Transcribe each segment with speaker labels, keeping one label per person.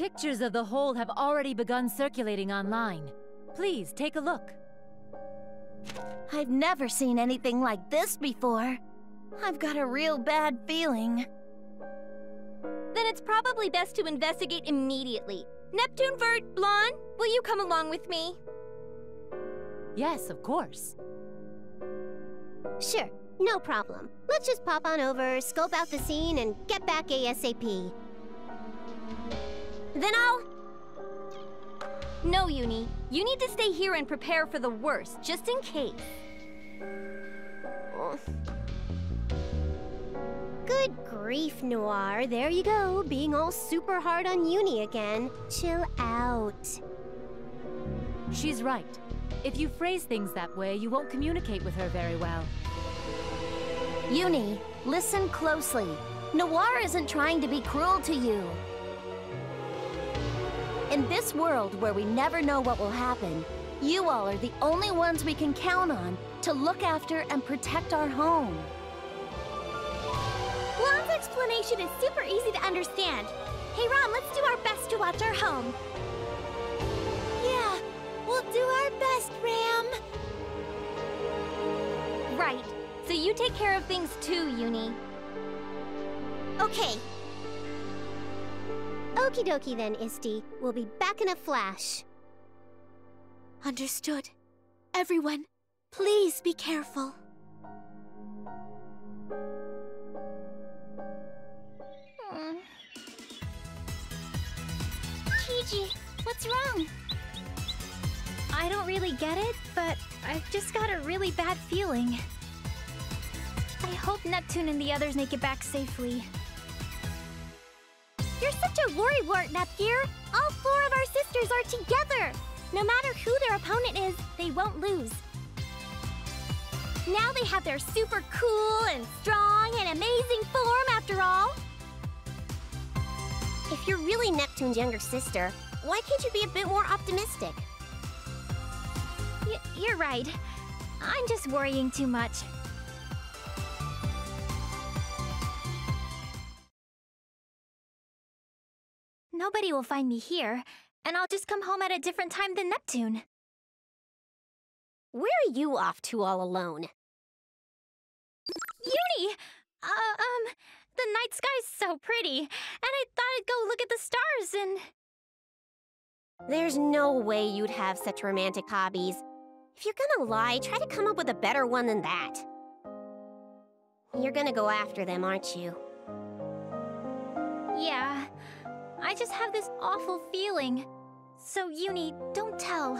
Speaker 1: Pictures of the hole have already begun circulating online. Please, take a look.
Speaker 2: I've never seen anything like this before. I've got a real bad feeling.
Speaker 3: Then it's probably best to investigate immediately. Neptune Vert, Blanc, will you come along with me?
Speaker 1: Yes, of course.
Speaker 4: Sure, no problem. Let's just pop on over, scope out the scene, and get back ASAP. Then I'll...
Speaker 3: No, Uni. You need to stay here and prepare for the worst, just in case.
Speaker 4: Good grief, Noire. There you go, being all super hard on Uni again. Chill out.
Speaker 1: She's right. If you phrase things that way, you won't communicate with her very well.
Speaker 2: Uni, listen closely. Noire isn't trying to be cruel to you. In this world where we never know what will happen, you all are the only ones we can count on to look after and protect our home.
Speaker 4: Blanc's explanation is super easy to understand. Hey Rom, let's do our best to watch our home. Yeah, we'll do our best, Ram.
Speaker 3: Right. So you take care of things too, Uni.
Speaker 4: Okay. Okie dokie then, Histy. We'll be back in a flash.
Speaker 2: Understood. Everyone, please be careful.
Speaker 4: Kiji, what's wrong?
Speaker 3: I don't really get it, but I've just got a really bad feeling. I hope Neptune and the others make it back safely.
Speaker 4: You're such a worrywart, Nepgear! All four of our sisters are together! No matter who their opponent is, they won't lose. Now they have their super cool and strong and amazing form after all! If you're really Neptune's younger sister, why can't you be a bit more optimistic?
Speaker 3: Y you're right. I'm just worrying too much. Nobody will find me here, and I'll just come home at a different time than Neptune.
Speaker 4: Where are you off to all alone?
Speaker 3: Uni! Uh, um, the night sky's so pretty, and I thought I'd go look at the stars and...
Speaker 4: There's no way you'd have such romantic hobbies. If you're gonna lie, try to come up with a better one than that. You're gonna go after them, aren't you?
Speaker 3: Yeah, I just have this awful feeling. So, Uni, don't tell.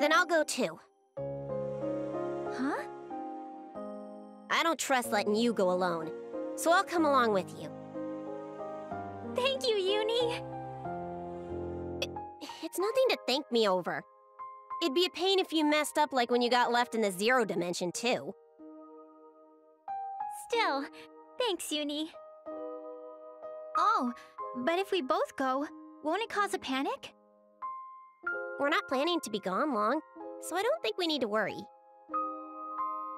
Speaker 4: Then I'll go too.
Speaker 3: Huh?
Speaker 4: I don't trust letting you go alone, so I'll come along with you.
Speaker 3: Thank you, Uni!
Speaker 4: It's nothing to thank me over. It'd be a pain if you messed up like when you got left in the zero dimension, too.
Speaker 3: Still, thanks, Uni. Oh, but if we both go, won't it cause a panic?
Speaker 4: We're not planning to be gone long, so I don't think we need to worry.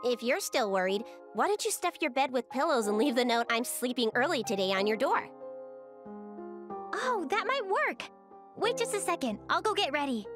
Speaker 4: If you're still worried, why don't you stuff your bed with pillows and leave the note I'm sleeping early today on your door?
Speaker 3: Oh, that might work. Wait just a second. I'll go get ready.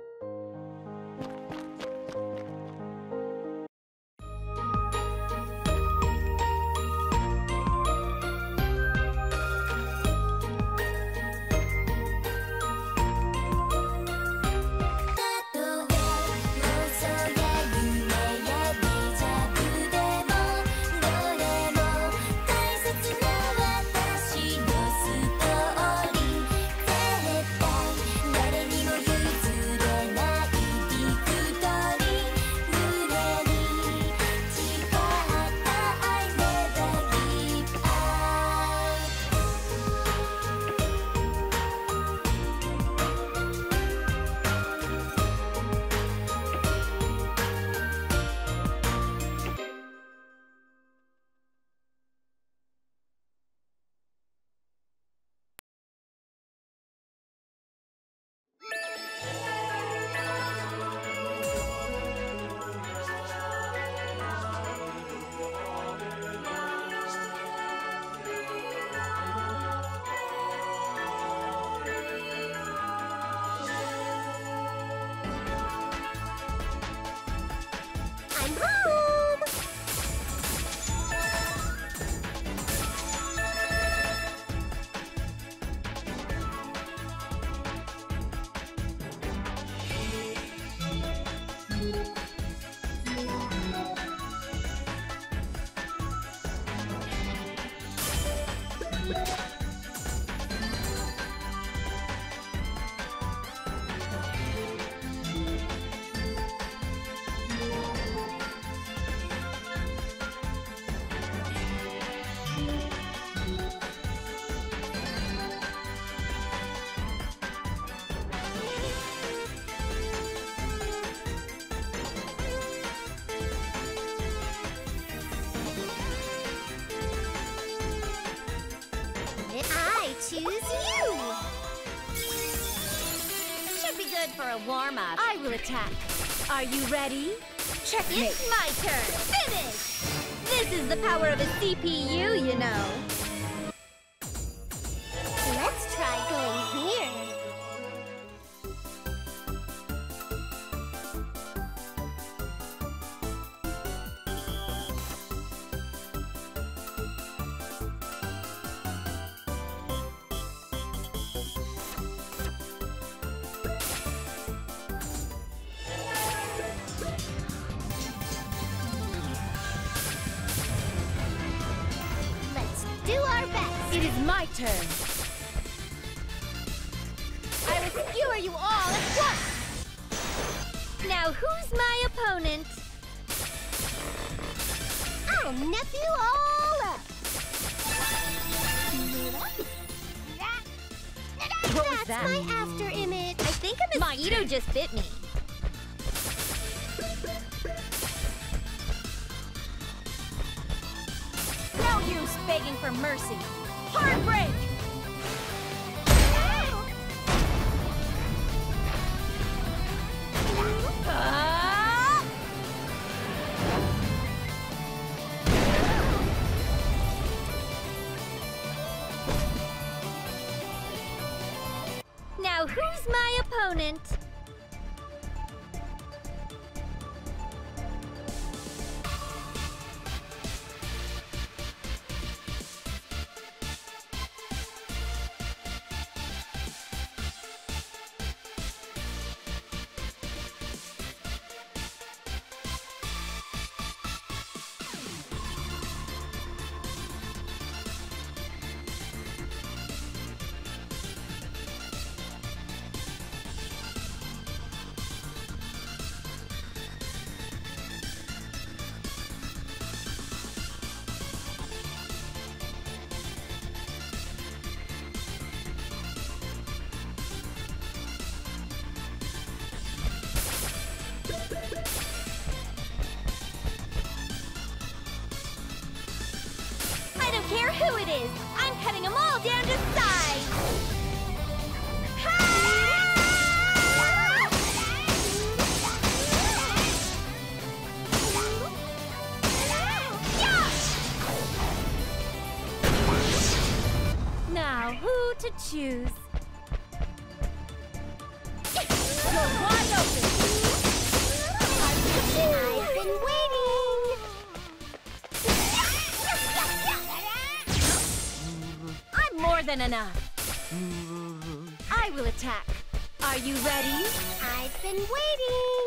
Speaker 1: attack. Are you ready? Checkmate.
Speaker 5: It's my turn. Finish! This is the power of a CPU, you know.
Speaker 4: two
Speaker 1: it is!
Speaker 5: I'm cutting them all down to size!
Speaker 1: Now, who to choose? Anna. Mm. I will attack. Are you ready?
Speaker 4: I've been waiting.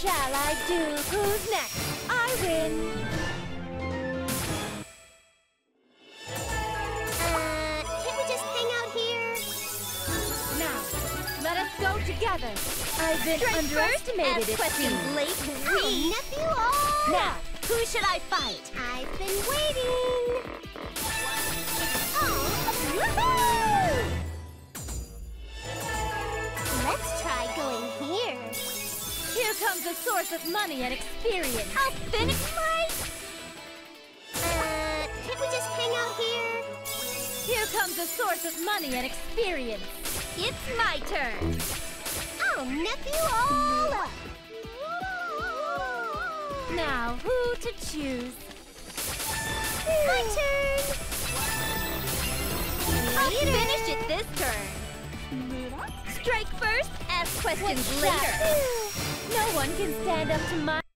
Speaker 1: Shall I do? Who's next? I win.
Speaker 4: Uh, can we just hang out here?
Speaker 1: Now, let us go together. I've been
Speaker 2: Strike
Speaker 1: underestimated,
Speaker 2: first,
Speaker 1: it
Speaker 2: questions
Speaker 1: seems.
Speaker 2: late.
Speaker 4: Oh,
Speaker 2: We.
Speaker 4: nephew all!
Speaker 2: Now, who should I fight?
Speaker 1: Source of money and experience.
Speaker 2: I'll finish my.
Speaker 4: Uh, can't we just hang out here?
Speaker 1: Here comes a source of money and experience.
Speaker 2: It's my turn.
Speaker 4: Oh, nephew all! Up.
Speaker 1: Now, who to choose?
Speaker 4: My turn!
Speaker 2: I'll finish it this turn. Strike first, ask questions later.
Speaker 1: No one can stand up to my...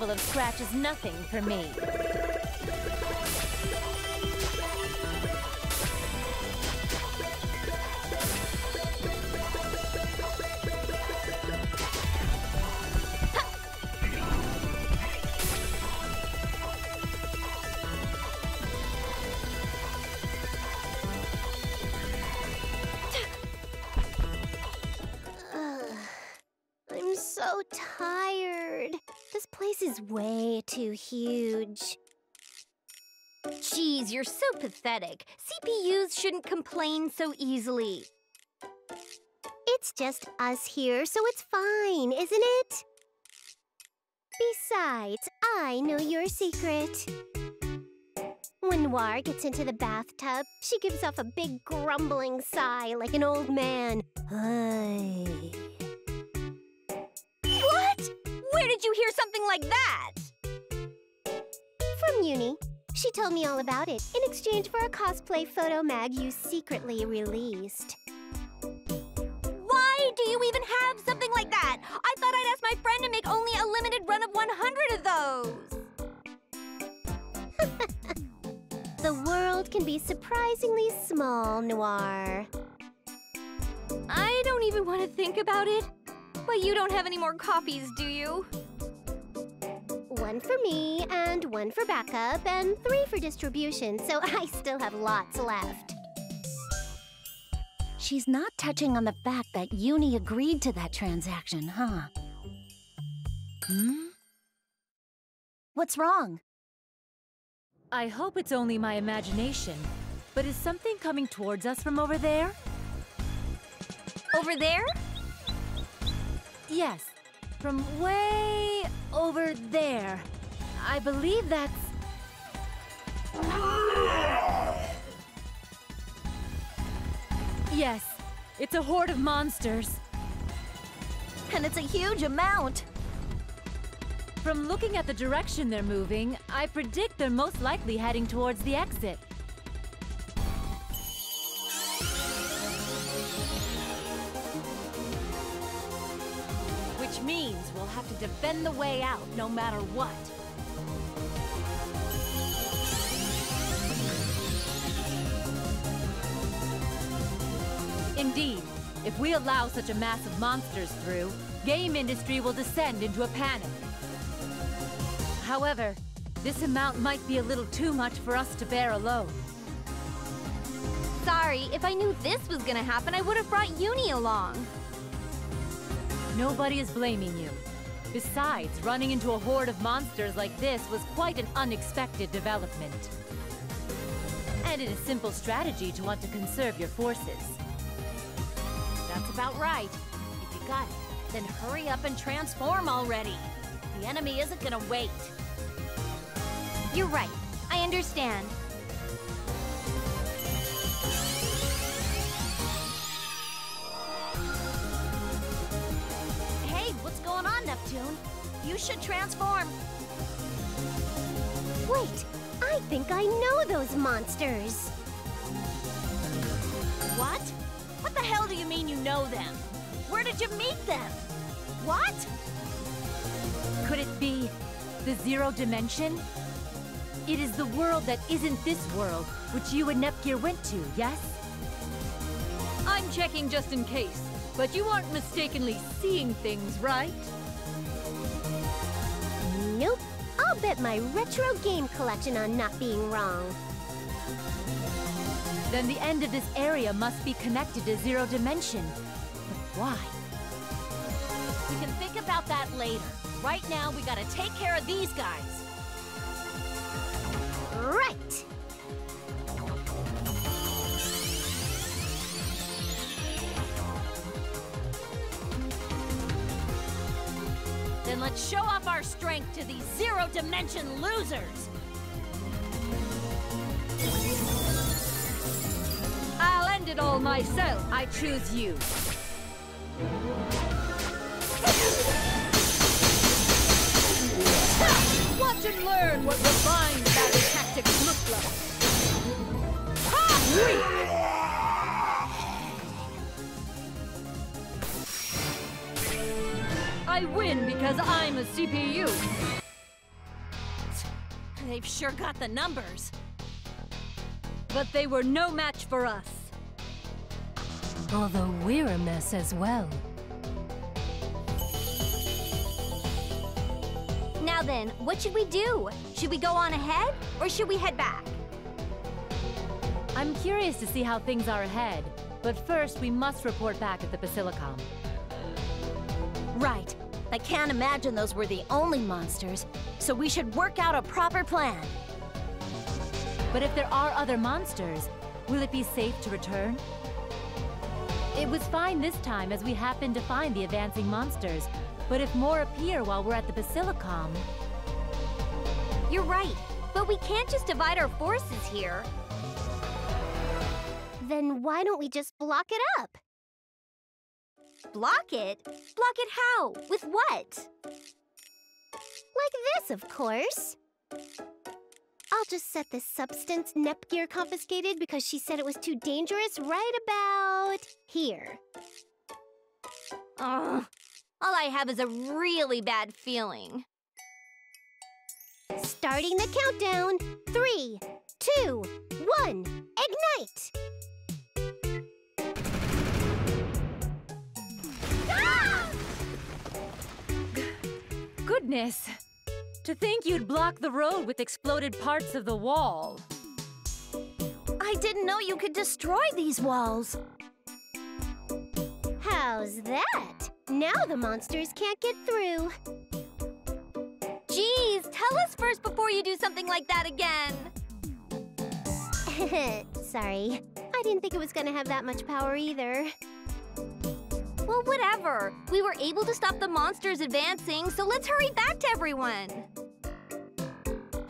Speaker 2: level
Speaker 1: of scratch is nothing for me.
Speaker 5: Pathetic. CPUs shouldn't complain so easily.
Speaker 4: It's just us here, so it's fine, isn't it? Besides, I know your secret. When Noire gets into the bathtub, she gives off a big grumbling sigh like an old man.
Speaker 5: What? Where did you hear something like that?
Speaker 4: From Uni. She told me all about it in exchange for a cosplay photo mag you secretly released.
Speaker 5: Why do you even have something like that? I thought I'd ask my friend to make only a limited run of 100 of those.
Speaker 4: The world can be surprisingly small, Noire.
Speaker 5: I don't even want to think about it. But you don't have any more copies, do you?
Speaker 4: One for me, and one for backup, and three for distribution, so I still have lots left.
Speaker 6: She's not touching on the fact that Uni agreed to that transaction, huh? Hmm? What's wrong?
Speaker 1: I hope it's only my imagination. But is something coming towards us from over there?
Speaker 5: Over there?
Speaker 1: Yes, from way over there. I believe that's... Yes, it's a horde of monsters.
Speaker 6: And it's a huge amount.
Speaker 1: From looking at the direction they're moving, I predict they're most likely heading towards the exit.
Speaker 7: Means we'll have to defend the way out no matter what.
Speaker 1: Indeed, if we allow such a mass of monsters through, game industry will descend into a panic. However, this amount might be a little too much for us to bear alone.
Speaker 5: Sorry, if I knew this was gonna happen, I would have brought Uni along.
Speaker 1: Nobody is blaming you. Besides, running into a horde of monsters like this was quite an unexpected development. And it is simple strategy to want to conserve your forces.
Speaker 7: That's about right. If you got it, then hurry up and transform already. The enemy isn't gonna wait.
Speaker 5: You're right. I understand.
Speaker 7: Going on, Neptune? You should transform.
Speaker 4: Wait, I think I know those monsters.
Speaker 7: What? What the hell do you mean you know them? Where did you meet them? What?
Speaker 1: Could it be the Zero Dimension? It is the world that isn't this world, which you and Nepgear went to, yes?
Speaker 8: I'm checking just in case, but you aren't mistakenly seeing things, right?
Speaker 4: Nope. I'll bet my retro game collection on not being wrong.
Speaker 1: Then the end of this area must be connected to Zero Dimension. But why?
Speaker 7: We can think about that later. Right now, we gotta take care of these guys.
Speaker 4: Right.
Speaker 7: Then let's show off our strength to these zero dimension losers.
Speaker 8: I'll end it all myself. I choose you. Watch and learn what refined battle tactics look like. Ha! I win because I'm a CPU.
Speaker 7: They've sure got the numbers.
Speaker 8: But they were no match for us.
Speaker 1: Although we're a mess as well.
Speaker 5: Now then, what should we do? Should we go on ahead, or should we head back?
Speaker 1: I'm curious to see how things are ahead, but first we must report back at the Basilicom.
Speaker 6: Right. I can't imagine those were the only monsters, so we should work out a proper plan.
Speaker 1: But if there are other monsters, will it be safe to return? It was fine this time as we happened to find the advancing monsters, but if more appear while we're at the Basilicom,
Speaker 5: You're right, but we can't just divide our forces here.
Speaker 4: Then why don't we just block it up?
Speaker 5: Block it? Block it how? With what?
Speaker 4: Like this, of course. I'll just set this substance Nepgear confiscated because she said it was too dangerous right about here.
Speaker 5: Ugh. All I have is a really bad feeling.
Speaker 4: Starting the countdown. Three, two, one, ignite!
Speaker 1: Goodness! To think you'd block the road with exploded parts of the wall.
Speaker 6: I didn't know you could destroy these walls.
Speaker 4: How's that? Now the monsters can't get through.
Speaker 5: Geez, tell us first before you do something like that again.
Speaker 4: Sorry. I didn't think it was gonna have that much power either.
Speaker 5: Well, whatever. We were able to stop the monsters advancing, so let's hurry back to everyone.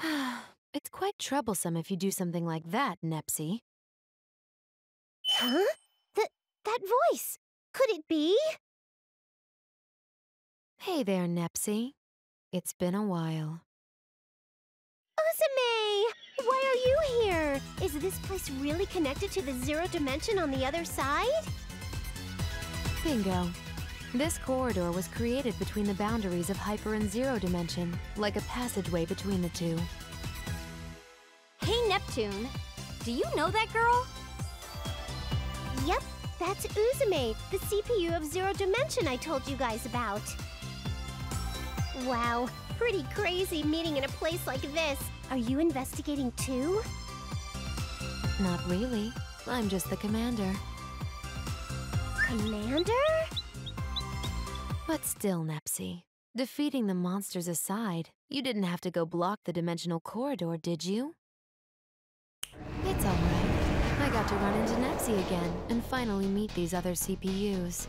Speaker 9: it's quite troublesome if you do something like that, Nepsy.
Speaker 4: Huh? That that voice. Could it be?
Speaker 9: Hey there, Nepsy. It's been a while.
Speaker 4: Uzume! Why are you here? Is this place really connected to the zero dimension on the other side?
Speaker 9: Bingo. This corridor was created between the boundaries of hyper and zero dimension, like a passageway between the two.
Speaker 3: Hey, Neptune. Do you know that girl?
Speaker 4: Yep, that's Uzume, the CPU of Zero Dimension I told you guys about. Wow, pretty crazy meeting in a place like this. Are you investigating too?
Speaker 9: Not really. I'm just the commander.
Speaker 4: Commander?
Speaker 9: But still, Nepsy. Defeating the monsters aside, you didn't have to go block the dimensional corridor, did you? It's alright. I got to run into Nepsy again and finally meet these other CPUs.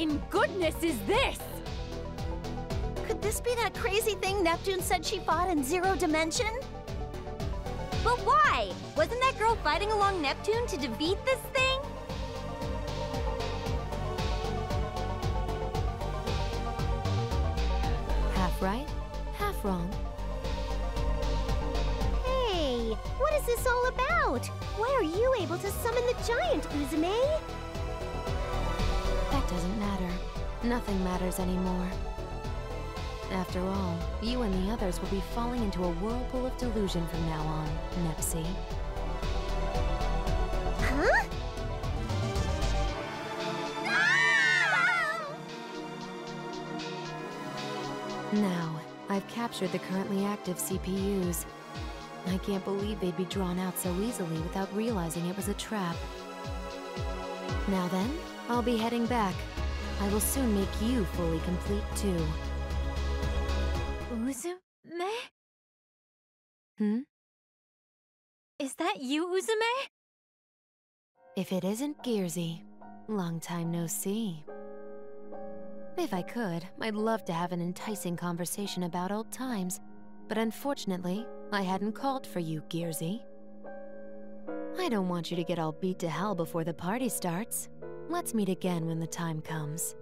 Speaker 1: In goodness is this?
Speaker 5: Could this be that crazy thing Neptune said she fought in Zero Dimension?
Speaker 3: But why? Wasn't that girl fighting along Neptune to defeat this thing?
Speaker 9: Half right, half wrong.
Speaker 4: Hey, what is this all about? Why are you able to summon the giant, Uzume?
Speaker 9: Doesn't matter. Nothing matters anymore. After all, you and the others will be falling into a whirlpool of delusion from now on, Nepsy.
Speaker 4: Huh?
Speaker 9: Now, I've captured the currently active CPUs. I can't believe they'd be drawn out so easily without realizing it was a trap. Now then, I'll be heading back. I will soon make you fully complete too.
Speaker 3: Uzume?
Speaker 9: Hmm?
Speaker 3: Is that you, Uzume?
Speaker 9: If it isn't Gearsy, long time no see. If I could, I'd love to have an enticing conversation about old times, but unfortunately, I hadn't called for you, Gearsy. I don't want you to get all beat to hell before the party starts. Let's meet again when the time comes.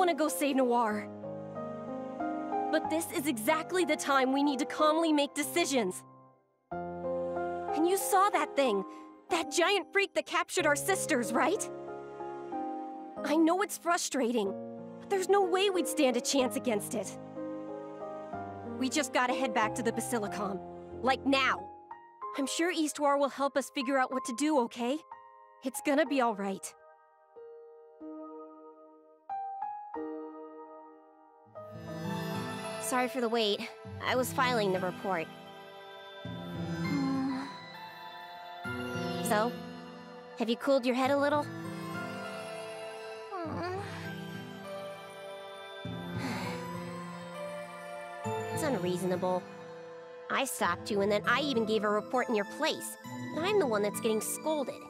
Speaker 1: Want to go save Noire. But this is exactly the time we need to calmly make decisions. And you saw that thing. That giant freak that captured our sisters, right? I know it's frustrating, but there's no way we'd stand a chance against it. We just gotta head back to the Basilicom. Like now. I'm sure Histoire will help us figure out what to do, okay? It's gonna be alright.
Speaker 4: Sorry for the wait. I was filing the report. So, have you cooled your head a little? It's unreasonable. I stopped you, and then I even gave a report in your place. And I'm the one that's getting scolded.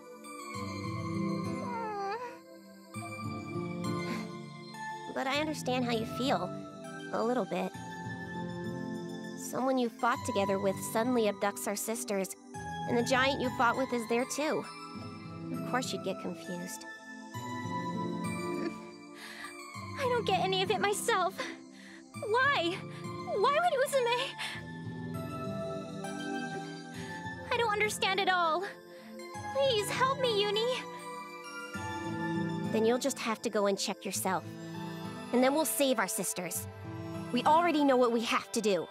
Speaker 4: But I understand how you feel. A little bit. Someone you fought together with suddenly abducts our sisters, and the giant you fought with is there too. Of course you'd get confused.
Speaker 3: I don't get any of it myself. Why? Why would Uzume... I don't understand at all. Please help me, Uni.
Speaker 4: Then you'll just have to go and check yourself. And then we'll save our sisters. We already know what we have to do.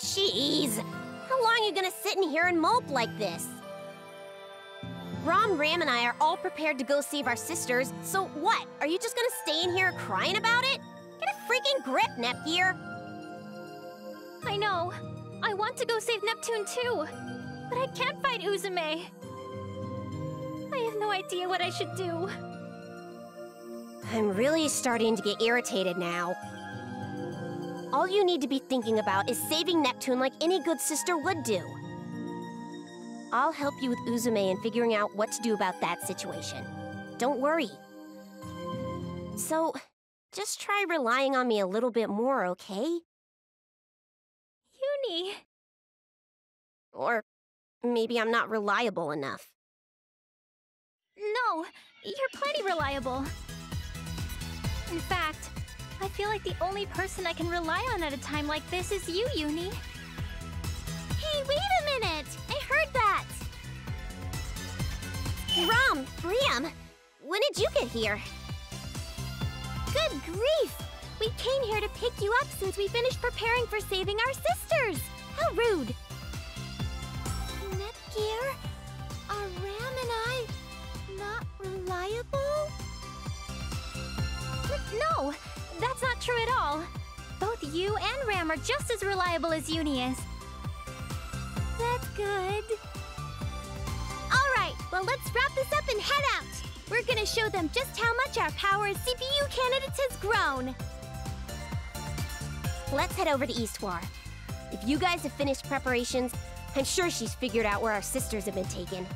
Speaker 4: Jeez. How long are you gonna sit in here and mope like this? Rom, Ram, and I are all prepared to go save our sisters, so what? Are you just gonna stay in here crying about it? Get a freaking grip, Nepgear!
Speaker 3: I know. I want to go save Neptune too. But I can't fight Uzume. I have no idea what I should do.
Speaker 4: I'm really starting to get irritated now. All you need to be thinking about is saving Neptune like any good sister would do. I'll help you with Uzume in figuring out what to do about that situation. Don't worry. So, just try relying on me a little bit more, okay?
Speaker 3: Uni.
Speaker 4: Or maybe I'm not reliable enough.
Speaker 3: No, you're plenty reliable. In fact, I feel like the only person I can rely on at a time like this is you, Uni. Hey, wait a minute! I heard that!
Speaker 4: Rom, Ram, when did you get here?
Speaker 3: Good grief! We came here to pick you up since we finished preparing for saving our sisters! How rude! Nepgear? Are Ram and I not reliable? No, that's not true at all. Both you and Ram are just as reliable as Uni is. That's good. All right, well, let's wrap this up and head out. We're gonna show them just how much our power as CPU candidates has grown.
Speaker 4: Let's head over to Histoire. If you guys have finished preparations, I'm sure she's figured out where our sisters have been taken.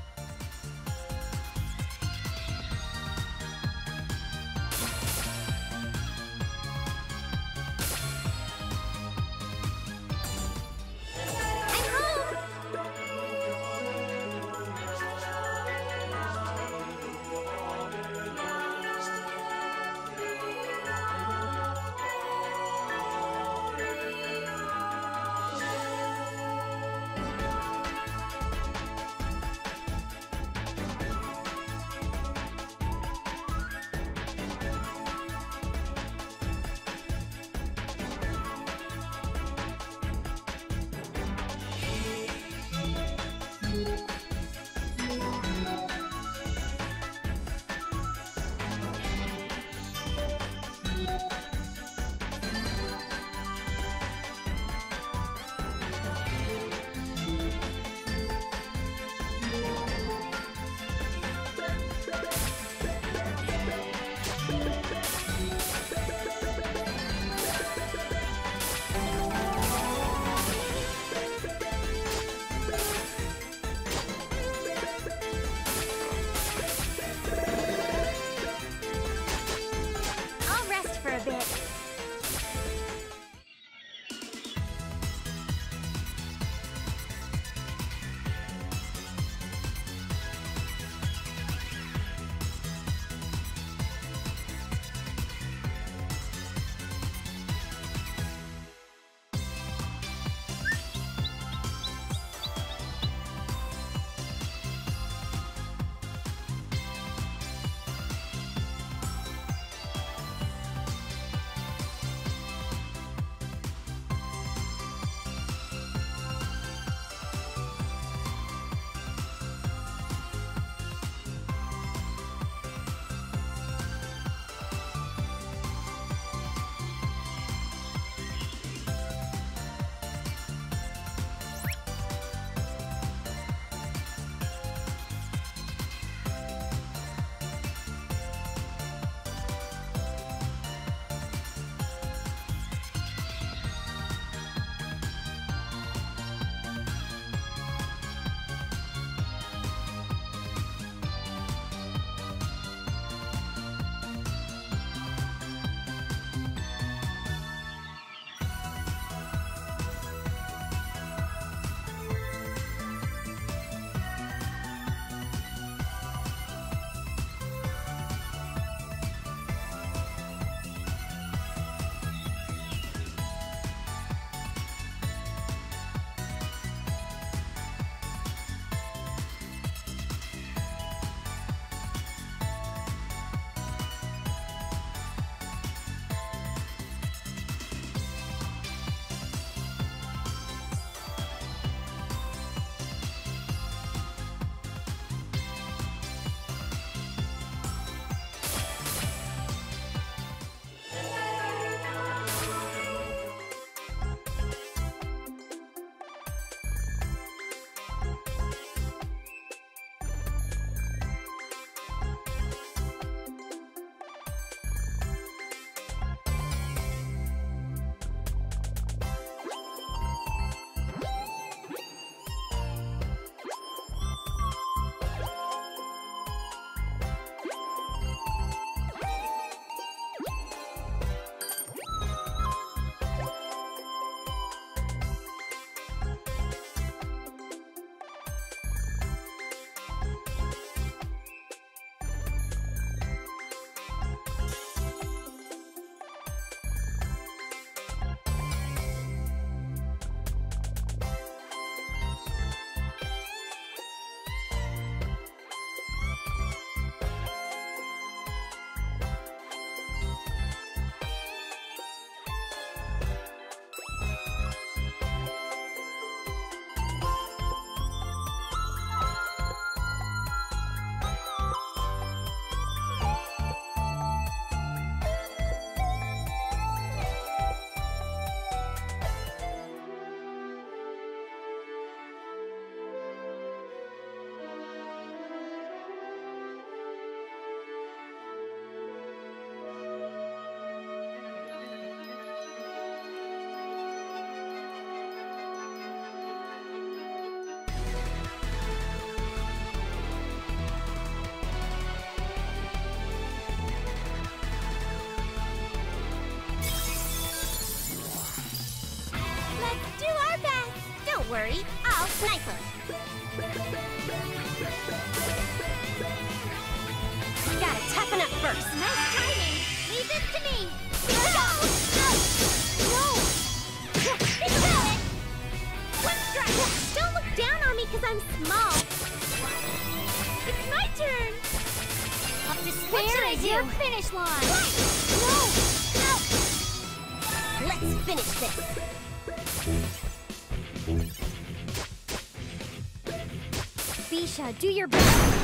Speaker 2: Sniper. We gotta toughen up first.
Speaker 4: Nice timing. Leave this to me.
Speaker 2: No! No!
Speaker 4: No! One strike. Don't look down on me because I'm small. It's my turn.
Speaker 2: Up to
Speaker 4: what should I?
Speaker 2: Your
Speaker 4: finish line. Right.
Speaker 2: No! No! Let's finish this.
Speaker 4: Do your best.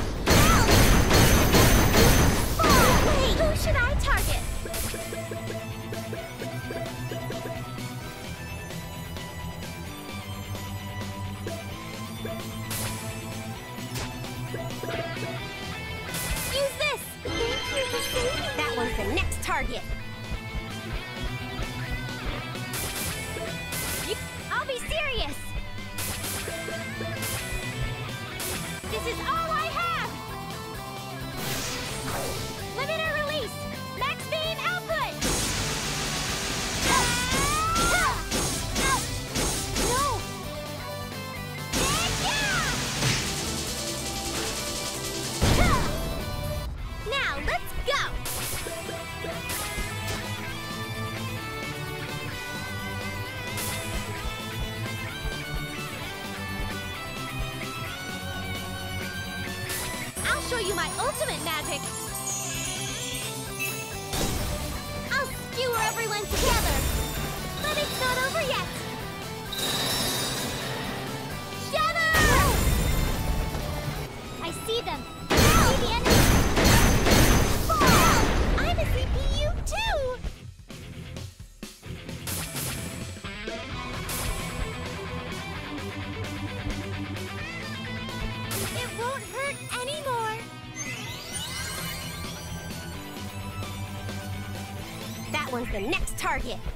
Speaker 4: target.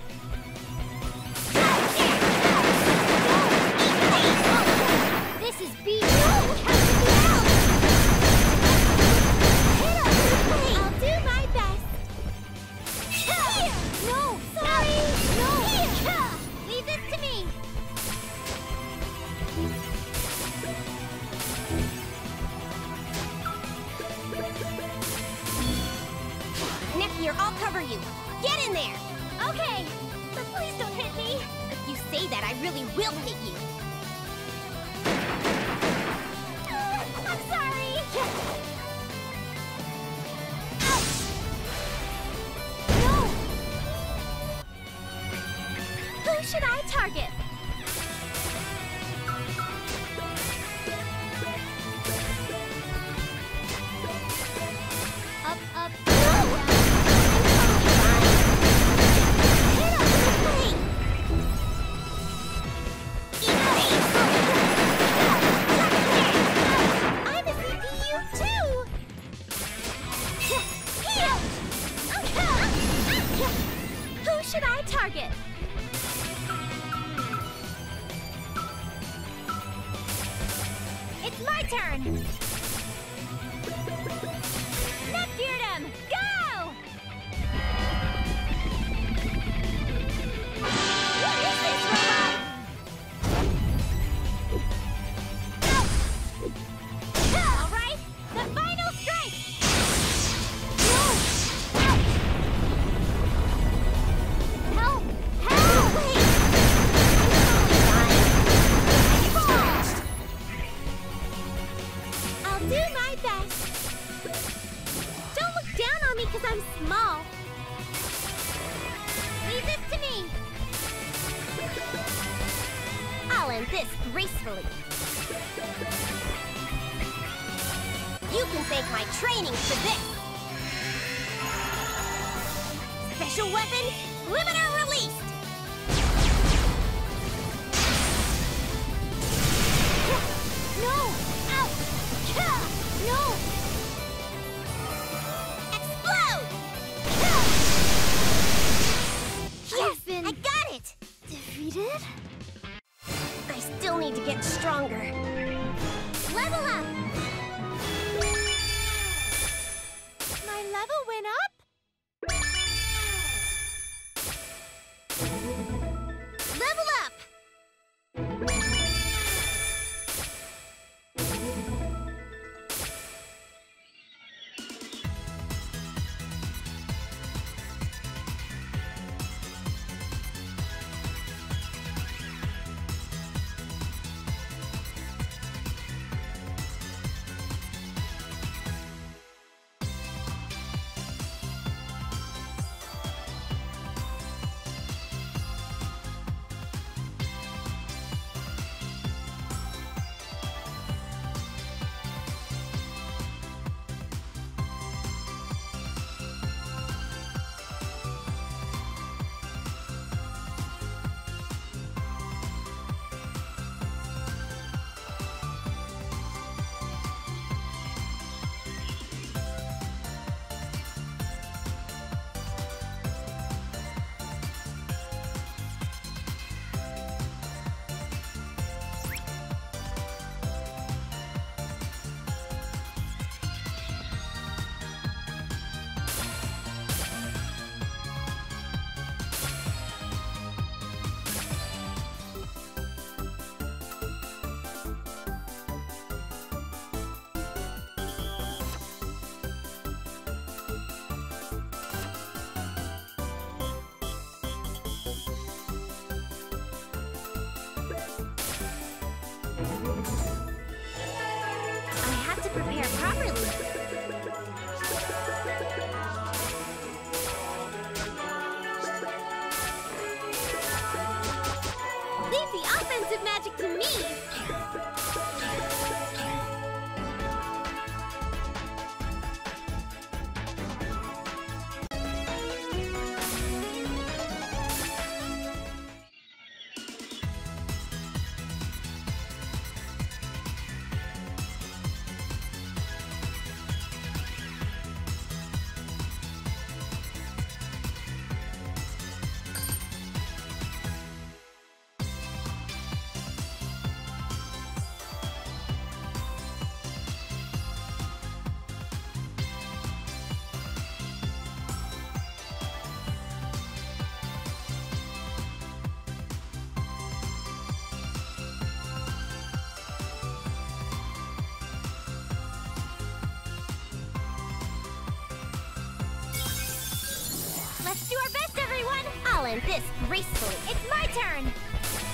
Speaker 4: Let's do our best,
Speaker 2: everyone! I'll end this gracefully. It's my turn!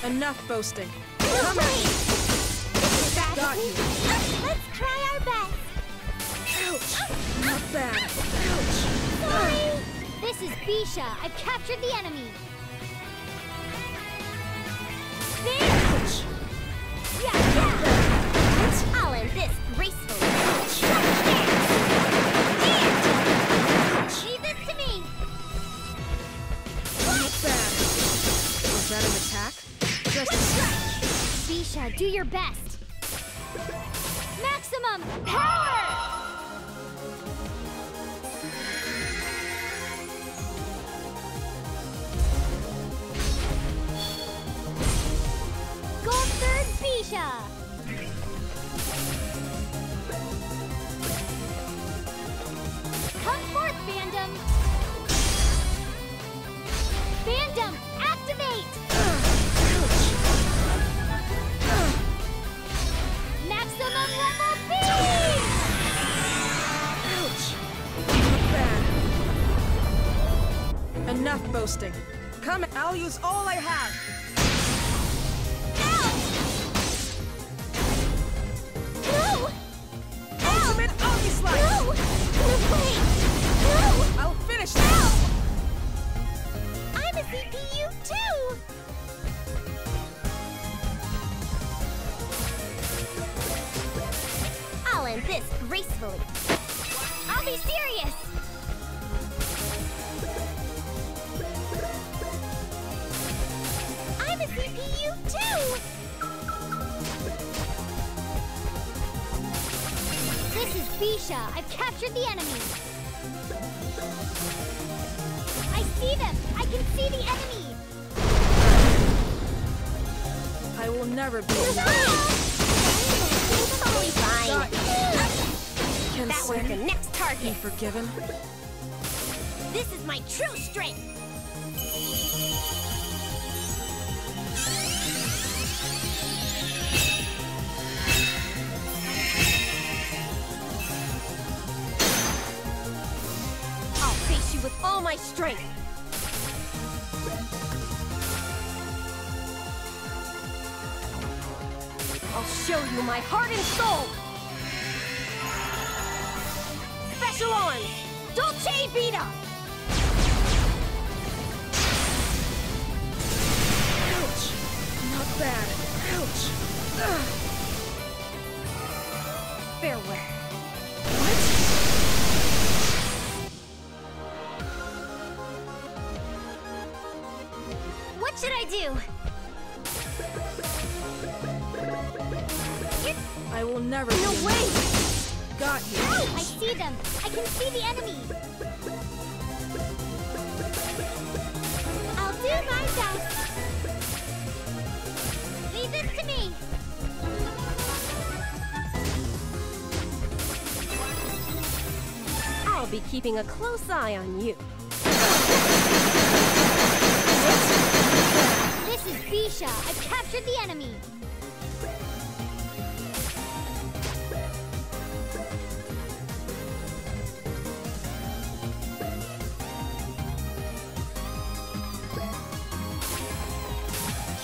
Speaker 10: Enough boasting.
Speaker 4: Come
Speaker 10: on! Got you.
Speaker 2: Uh, let's try our best.
Speaker 10: Ouch! Not bad. Ouch! Sorry!
Speaker 2: This is B-Sha. I've captured the enemy. Do your best!
Speaker 6: Keeping a close eye on you.
Speaker 2: This is B-Sha! I've captured the enemy!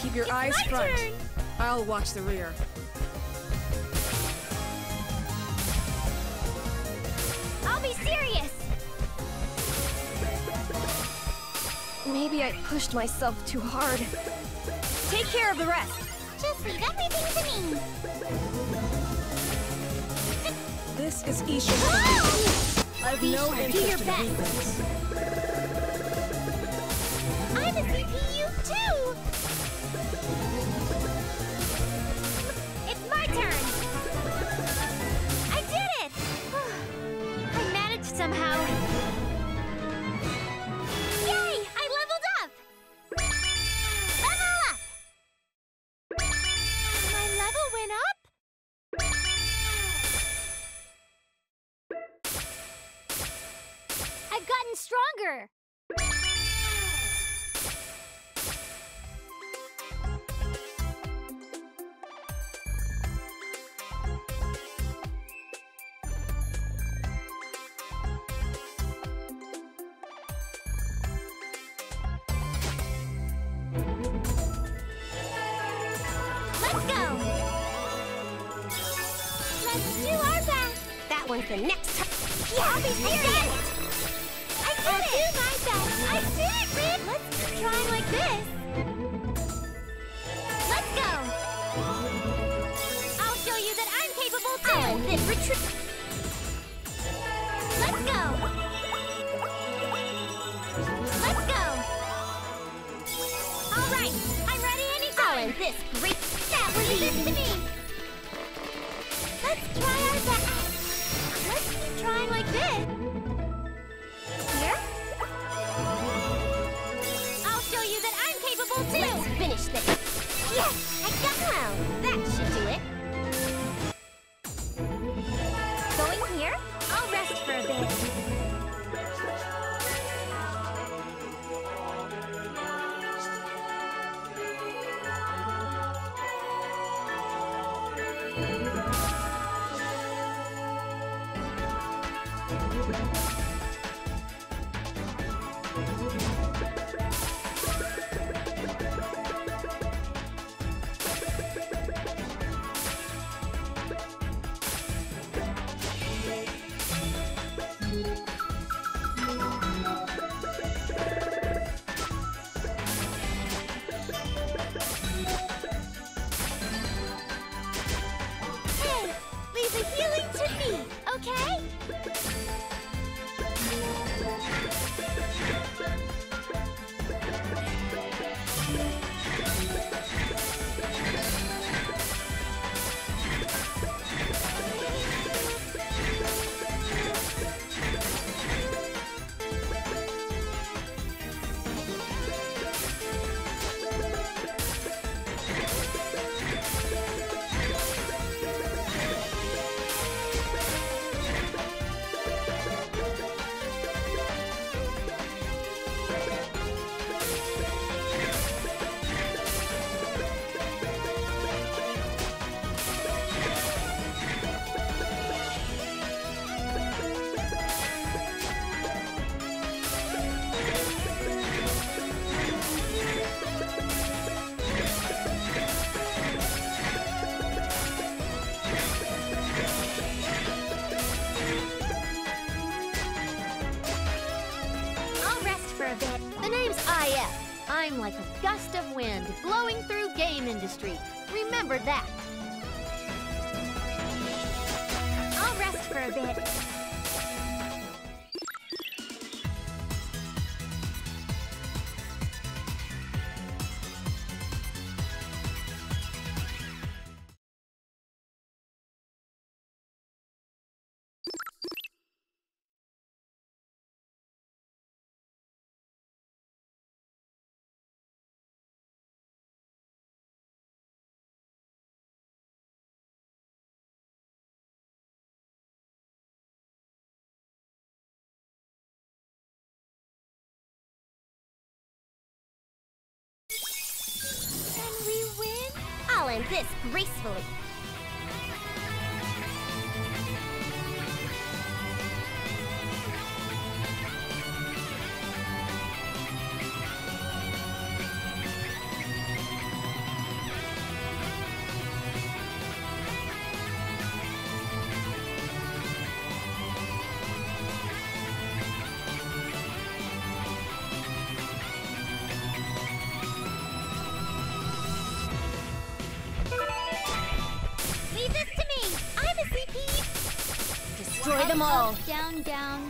Speaker 10: Keep your eyes front.
Speaker 2: turn.
Speaker 10: I'll watch the rear.
Speaker 6: Maybe I pushed myself too hard. Take care of the rest.
Speaker 2: Just leave everything to me!
Speaker 10: This is Isha's ah! I've no
Speaker 2: B-Sha, do your
Speaker 10: interest in
Speaker 2: best. I'm a CPU too!
Speaker 5: industry. Remember that.
Speaker 2: We win?
Speaker 4: I'll end this gracefully.
Speaker 2: Down, down,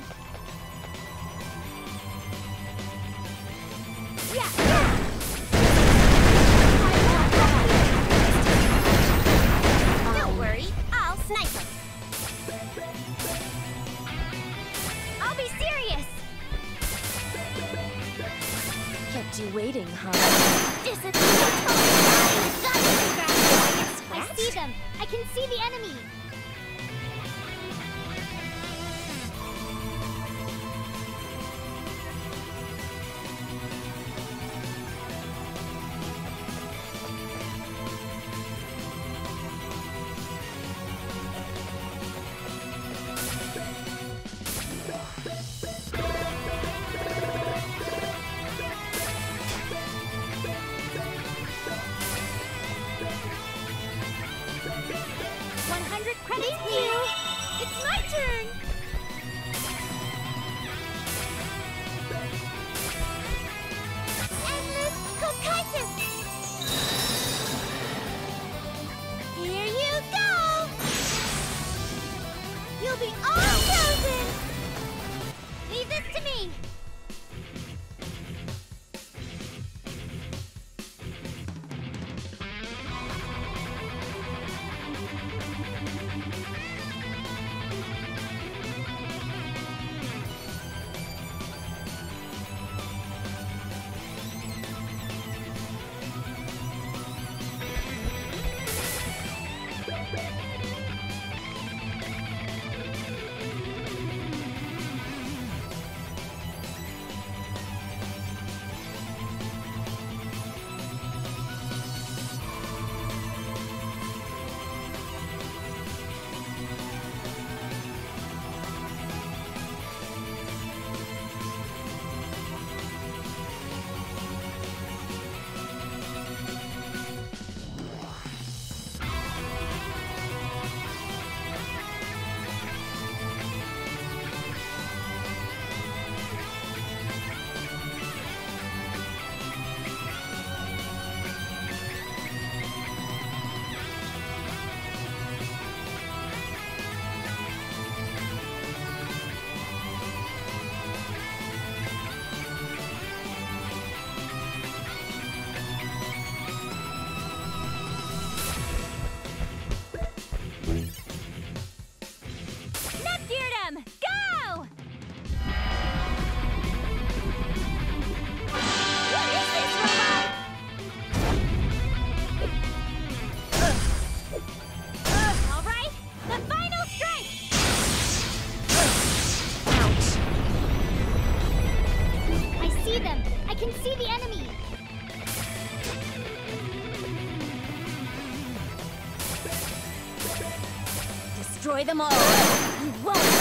Speaker 11: destroy them all. You won't.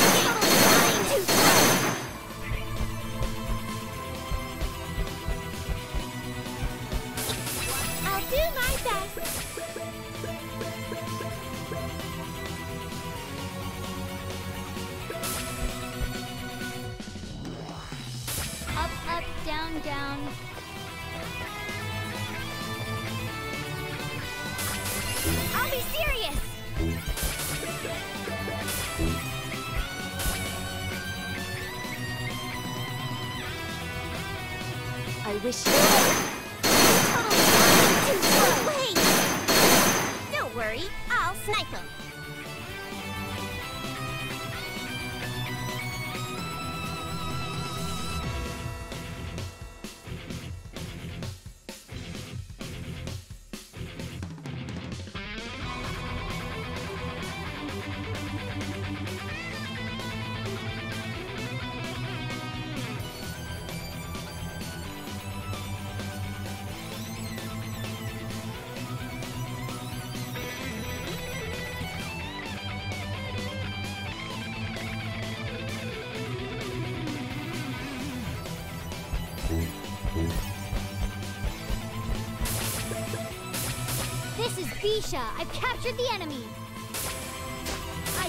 Speaker 2: B-Sha, I've captured the enemy. I...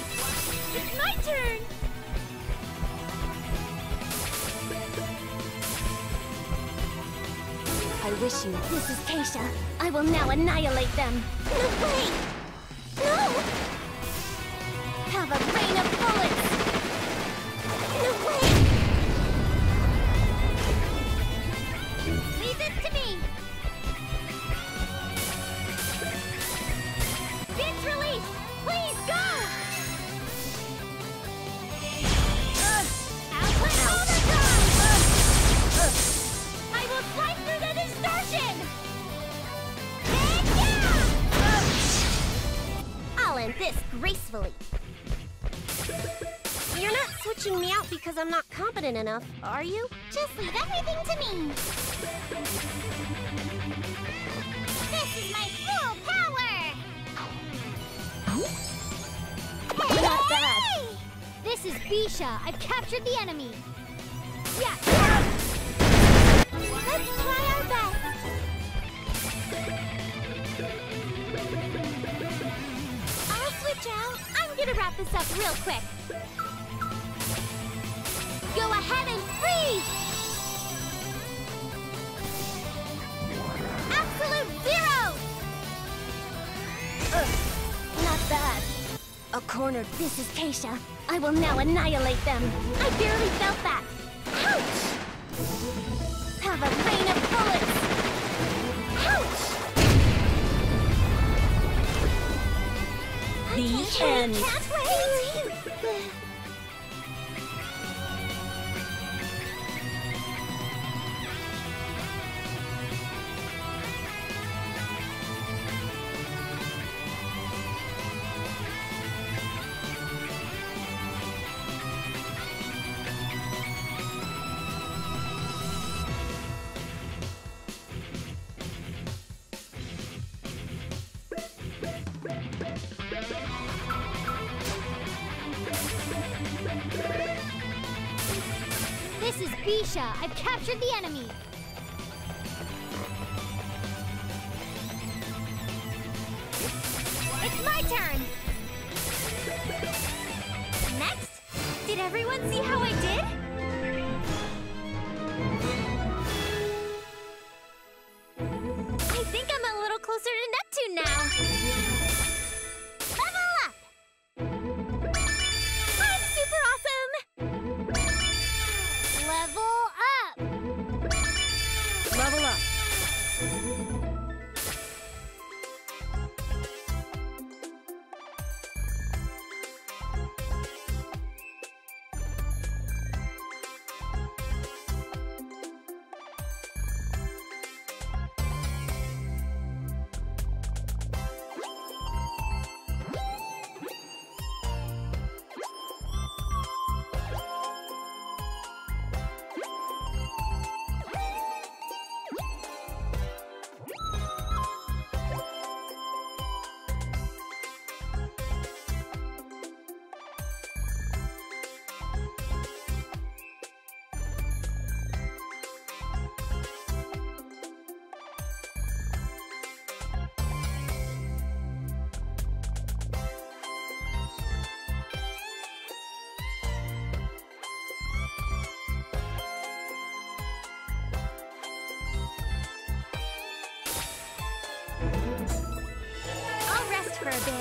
Speaker 2: It's my turn!
Speaker 11: I wish you...
Speaker 6: This is B-Sha. I will now annihilate them.
Speaker 4: No, wait! confident enough, are you?
Speaker 2: Just leave everything to me! This is my full power! Hey!
Speaker 6: Not bad!
Speaker 2: This is B-Sha. I've captured the enemy. This
Speaker 6: is B-Sha. I will now annihilate them. I barely felt
Speaker 2: captured the enemy.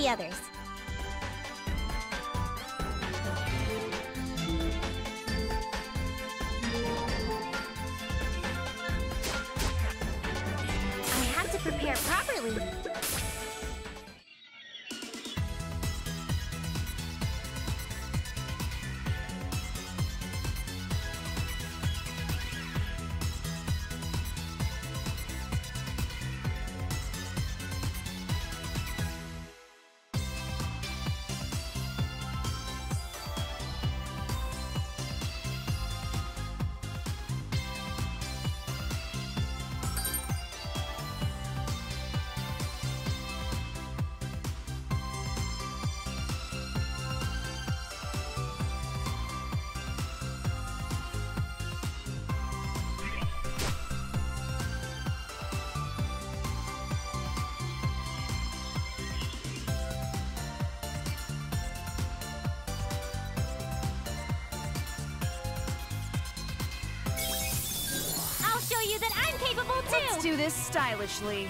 Speaker 4: the
Speaker 3: other. that I'm capable too!
Speaker 12: Let's do this stylishly.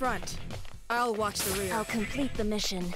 Speaker 12: front. I'll watch the rear.
Speaker 2: I'll complete the mission.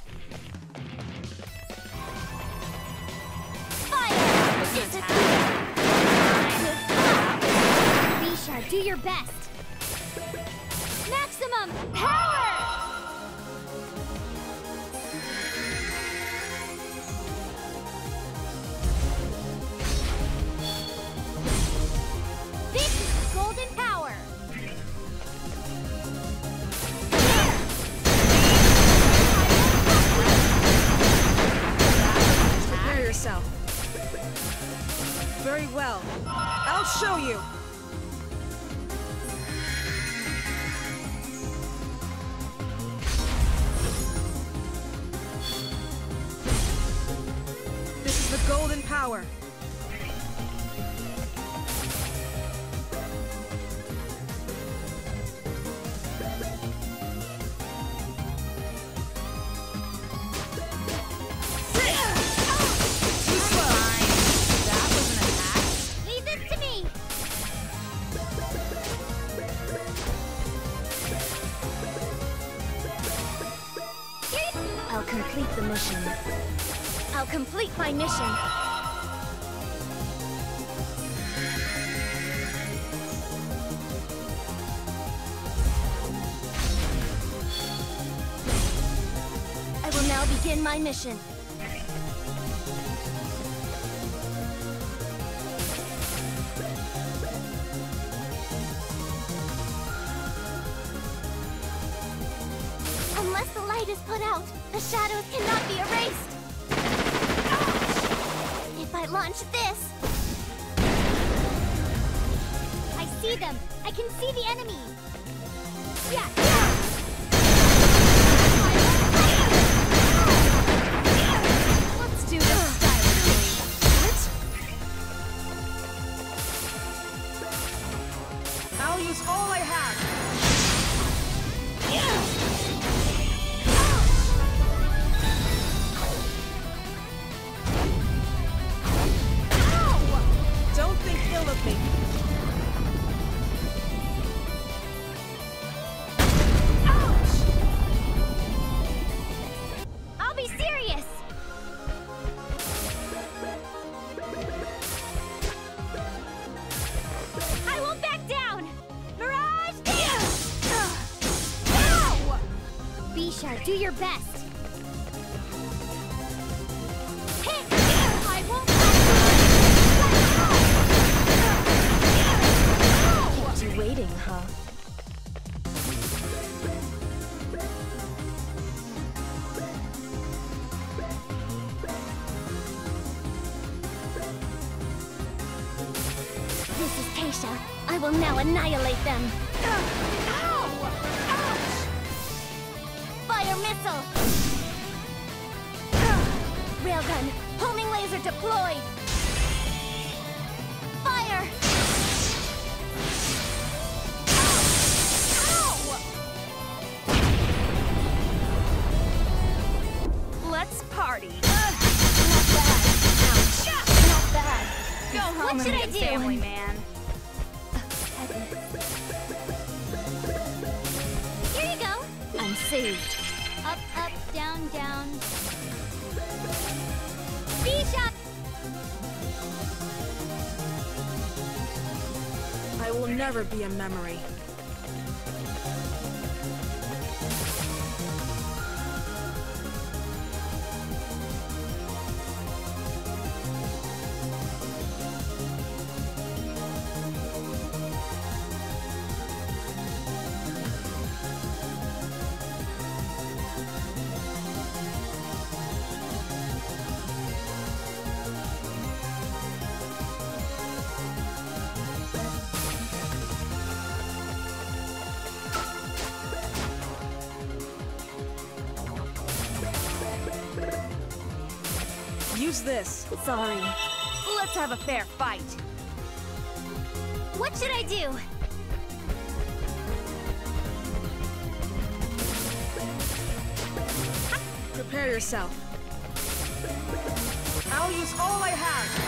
Speaker 6: 是 Alicia.
Speaker 2: I will now
Speaker 6: annihilate them. Ow! Ouch! Fire missile! Railgun, homing laser
Speaker 12: deployed! Fire! Ow! Ow! Let's party! Uh, not bad! Ouch! Not bad! Go home
Speaker 6: what and should
Speaker 3: I
Speaker 6: do? family, man.
Speaker 2: Saved.
Speaker 5: Up, up, down, down. Bishop!
Speaker 10: I will never be a memory. This.
Speaker 6: Sorry. Let's have a fair fight.
Speaker 2: What should I do?
Speaker 10: Prepare yourself. I'll use all I have.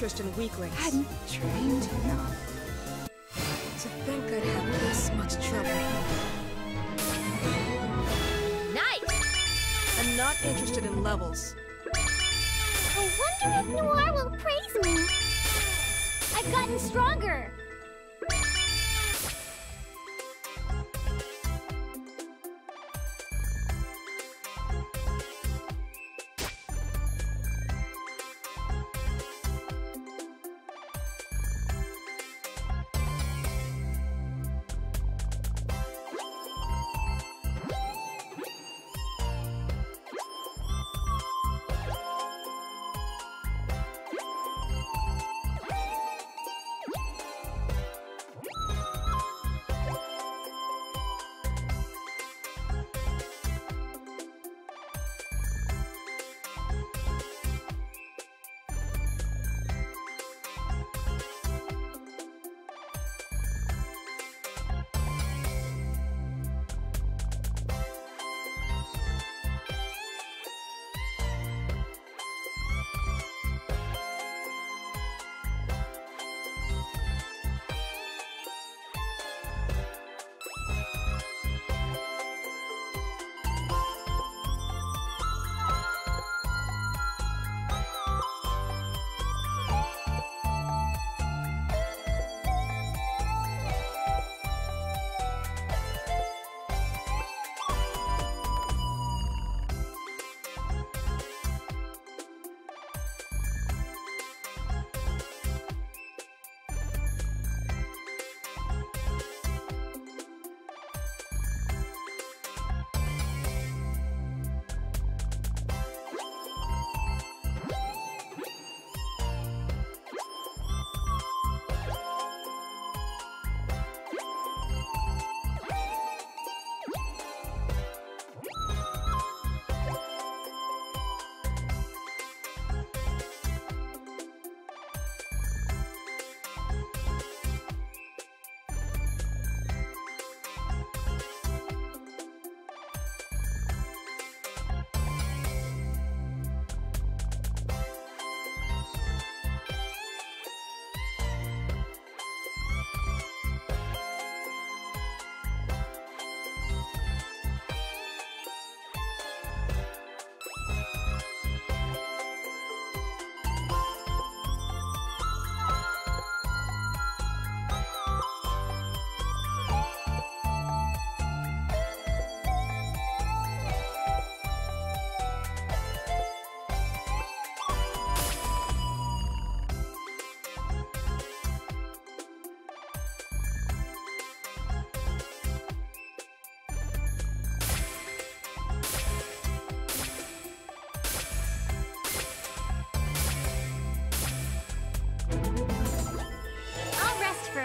Speaker 10: Interest in weaklings.
Speaker 12: hadn't trained enough.
Speaker 10: To think I'd have this much trouble.
Speaker 5: Nice!
Speaker 10: I'm not interested in levels.
Speaker 2: I wonder if Noire will praise me. I've gotten stronger.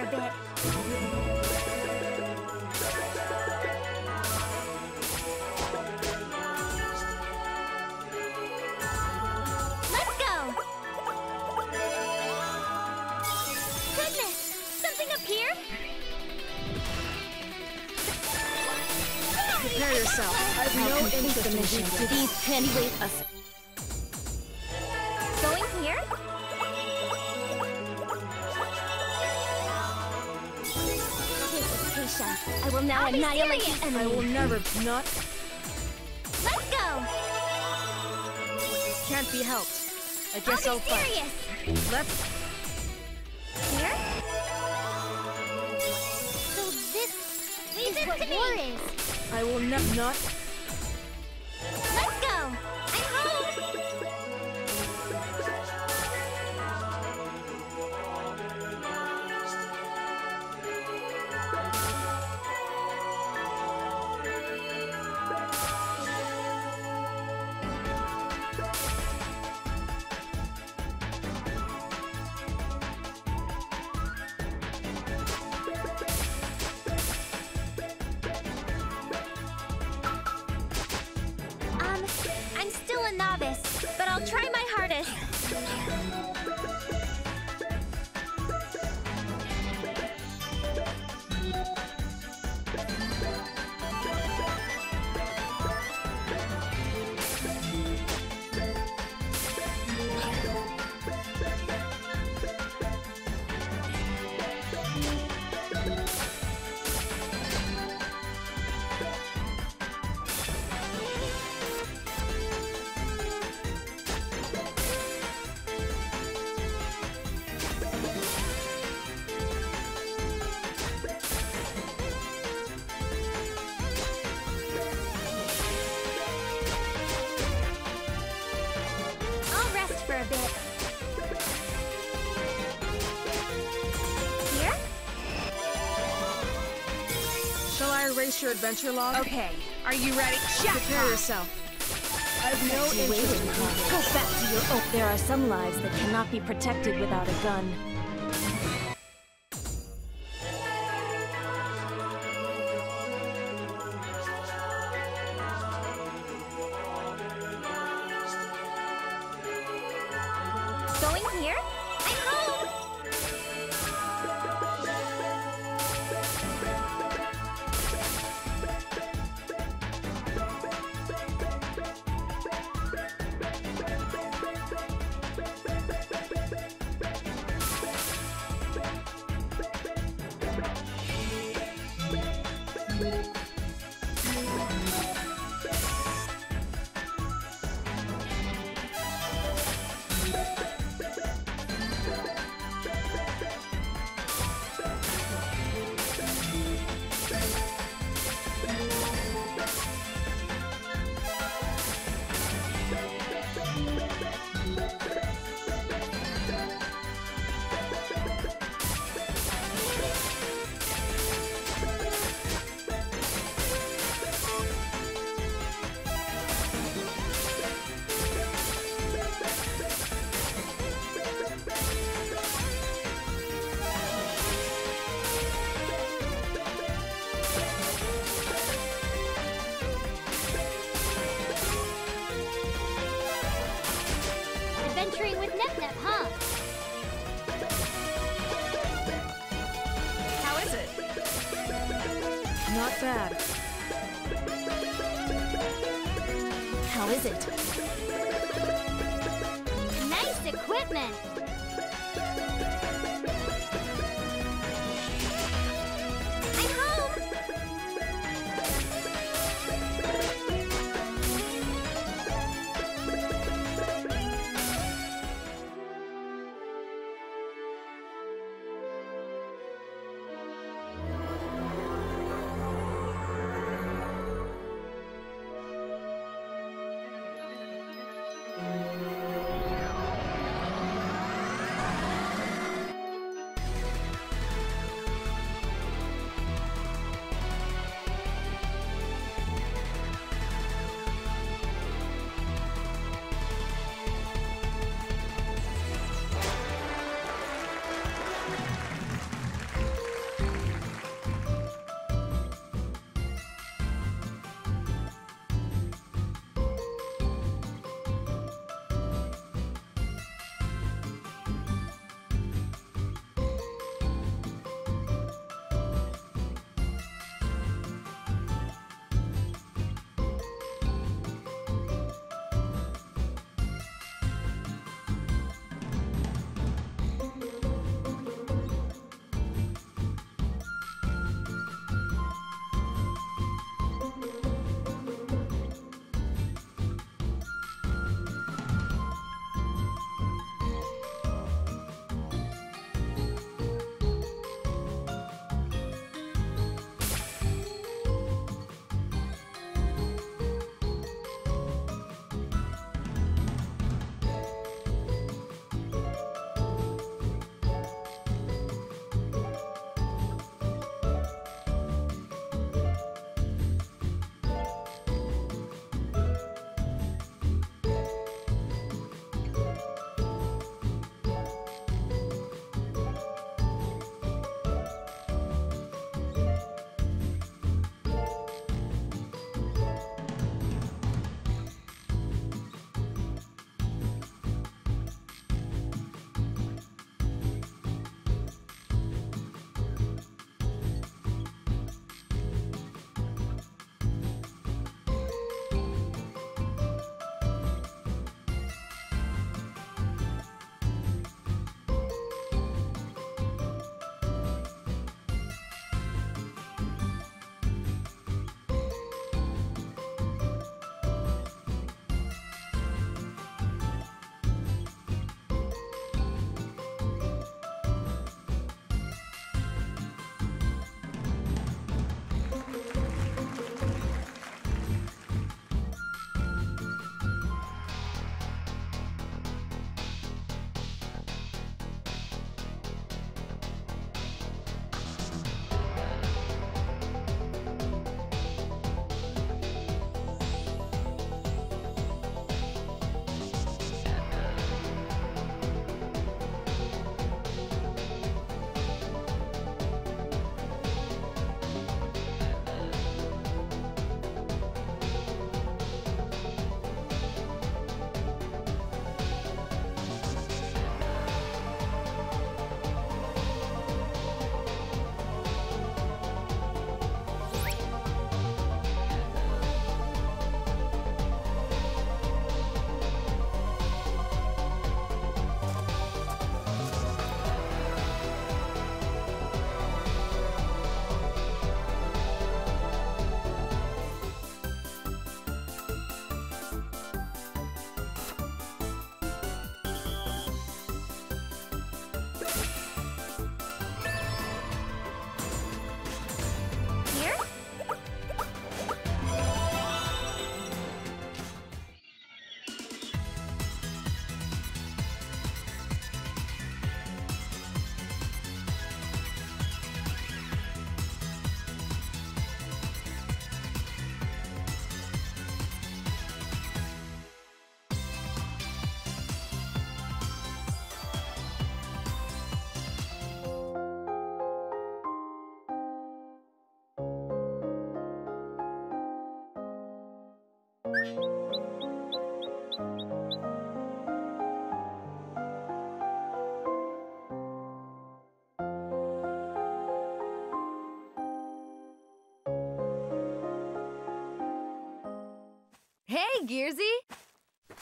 Speaker 2: A bit. Let's go! Goodness! Something up here?
Speaker 10: Prepare yourself. I've no interest in
Speaker 6: mission. These can wait us.
Speaker 2: Now
Speaker 6: I'll be
Speaker 2: annihilate
Speaker 6: serious.
Speaker 2: the
Speaker 10: I will never not
Speaker 2: Let's go!
Speaker 10: can't be helped. I guess
Speaker 2: I'll
Speaker 10: I'll
Speaker 2: be
Speaker 10: fight.
Speaker 2: serious!
Speaker 10: Let's
Speaker 2: Here? So this is what war is.
Speaker 10: I will ne- not I erase your adventure log?
Speaker 12: Okay, are you ready?
Speaker 10: Prepare yourself. I've no interest in.
Speaker 6: Go back to your oak. There are some lives that cannot be protected without a gun.
Speaker 9: Hey, Gearsy!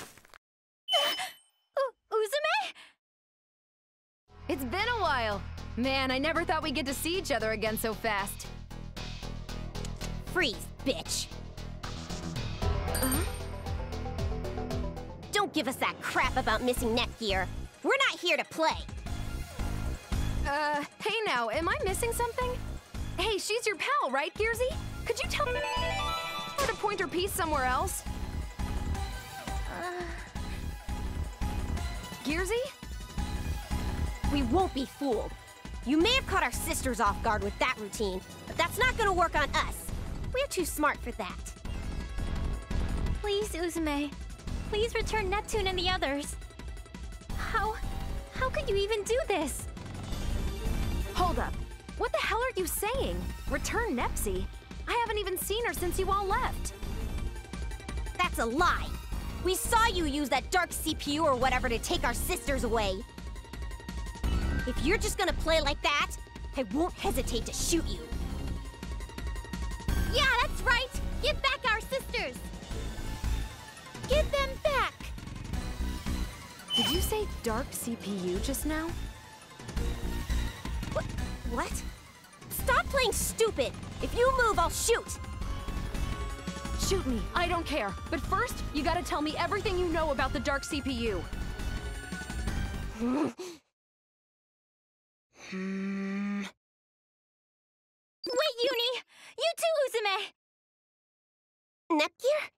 Speaker 3: Uzume?
Speaker 9: It's been a while. Man, I never thought we'd get to see each other again so fast.
Speaker 4: Freeze, bitch. Don't give us that crap about missing Nepgear. We're not here to play.
Speaker 9: Uh, hey now, am I missing something? Hey, she's your pal, right, Gearsy? Could you tell me where to point her piece somewhere else?
Speaker 4: We won't be fooled. You may have caught our sisters off guard with that routine, but that's not gonna work on us. We're too smart for that.
Speaker 3: Please, Uzume. Please return Neptune and the others. How... how could you even do this?
Speaker 9: Hold up. What the hell are you saying? Return Nepsy? I haven't even seen her since you all left.
Speaker 4: That's a lie. We saw you use that dark CPU or whatever to take our sisters away. If you're just gonna play like that, I won't hesitate to shoot you.
Speaker 2: Yeah, that's right! Give back our sisters! Give them back!
Speaker 9: Did you say dark CPU just now?
Speaker 4: What? Stop playing stupid! If you move, I'll shoot!
Speaker 9: Shoot me, I don't care. But first, you gotta tell me everything you know about the dark CPU. hmm.
Speaker 3: Wait, Uni! You too, Uzume!
Speaker 4: Nepgear?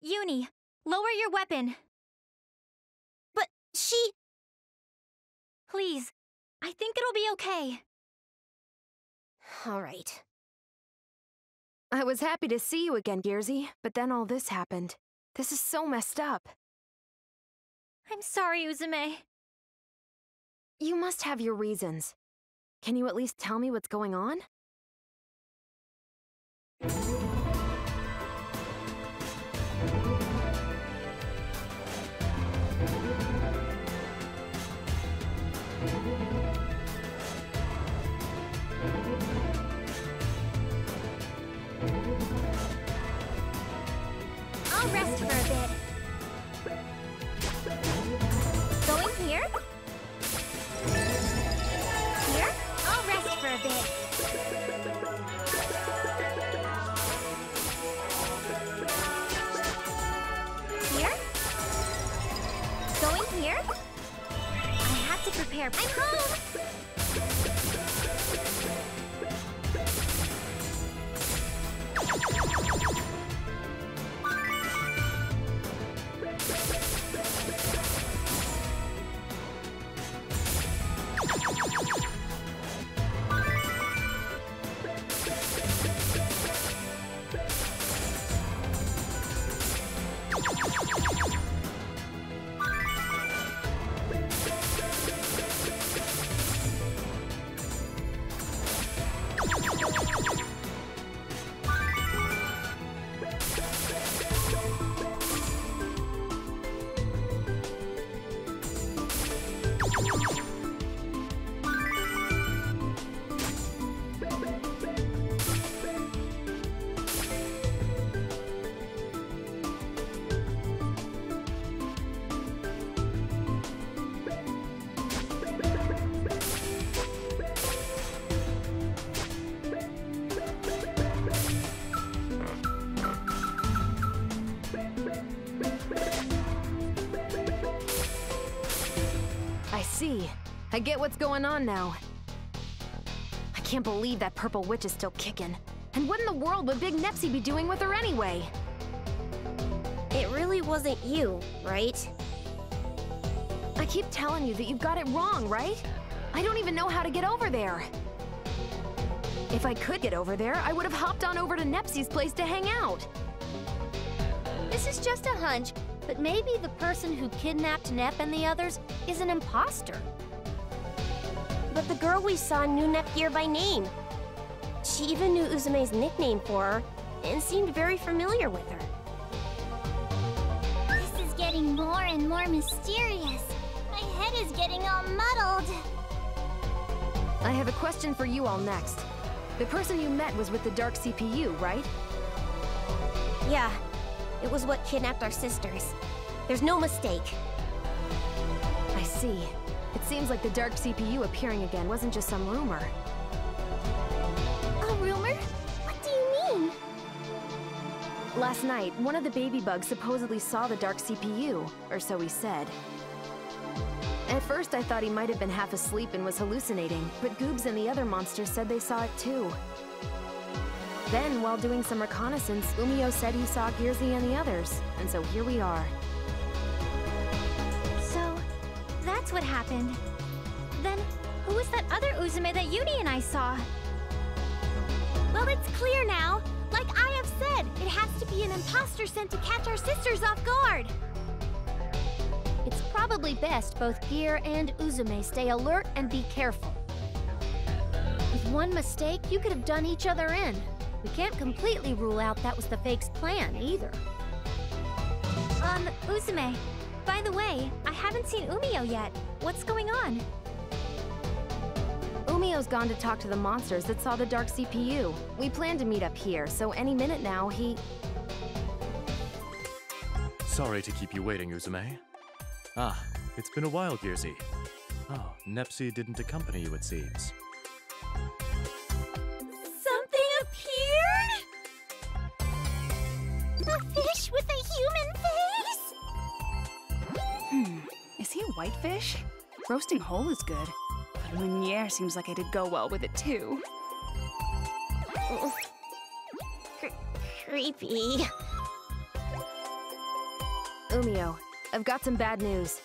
Speaker 3: Uni, lower your weapon.
Speaker 4: But she...
Speaker 3: Please. I think it'll be okay.
Speaker 4: All right.
Speaker 9: I was happy to see you again, Gearsy, but then all this happened. This is so messed up.
Speaker 3: I'm sorry, Uzume.
Speaker 9: You must have your reasons. Can you at least tell me what's going on?
Speaker 3: Going on now. I can't believe that purple witch is still kicking. And what in the world would Big Nepsy be doing with her anyway?
Speaker 4: It really wasn't you, right?
Speaker 9: I keep telling you that you've got it wrong, right? I don't even know how to get over there. If I could get over there, I would have hopped on over to Nepsy's place to hang out.
Speaker 5: This is just a hunch, but maybe the person who kidnapped Nep and the others is an imposter.
Speaker 4: But the girl we saw knew Nepgear by name. She even knew Uzume's nickname for her, and seemed very familiar with her.
Speaker 2: This is getting more and more mysterious. My head is getting all muddled.
Speaker 9: I have a question for you all next. The person you met was with the Dark CPU, right?
Speaker 4: Yeah, It was what kidnapped our sisters. There's no mistake.
Speaker 9: I see. It seems like the Dark CPU appearing again wasn't just some rumor.
Speaker 2: A rumor? What do you mean?
Speaker 9: Last night, one of the baby bugs supposedly saw the Dark CPU, or so he said. At first, I thought he might have been half asleep and was hallucinating, but Goobs and the other monsters said they saw it too. Then, while doing some reconnaissance, Umio said he saw Gearsy and the others, and so here we are.
Speaker 3: That's what happened. Then, who was that other Uzume that Uni and I saw?
Speaker 2: Well, it's clear now. Like I have said, it has to be an imposter sent to catch our sisters off guard.
Speaker 5: It's probably best both Gear and Uzume stay alert and be careful. With one mistake, you could have done each other in. We can't completely rule out that was the fake's plan, either.
Speaker 3: Um, Uzume. By the way, I haven't seen Umio yet. What's going on?
Speaker 9: Umio's gone to talk to the monsters that saw the Dark CPU. We plan to meet up here, so any minute now, he...
Speaker 13: Sorry to keep you waiting, Uzume. Ah, it's been a while, Gearsy. Oh, Nepsi didn't accompany you, it seems.
Speaker 12: Whitefish? Roasting whole is good, but meunière seems like it'd go well with it too.
Speaker 4: Creepy.
Speaker 9: Umio, I've got some bad news.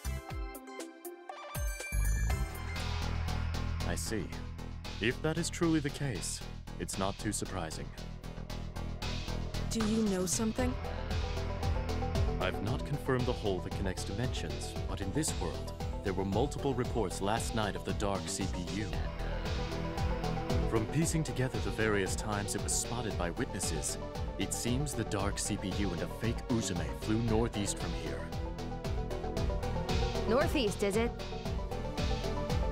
Speaker 13: I see. If that is truly the case, it's not too surprising.
Speaker 10: Do you know something?
Speaker 13: I've not confirmed the hole that connects dimensions, but in this world, there were multiple reports last night of the Dark CPU. From piecing together the various times it was spotted by witnesses, it seems the Dark CPU and a fake Uzume flew northeast from here.
Speaker 9: Northeast, is it?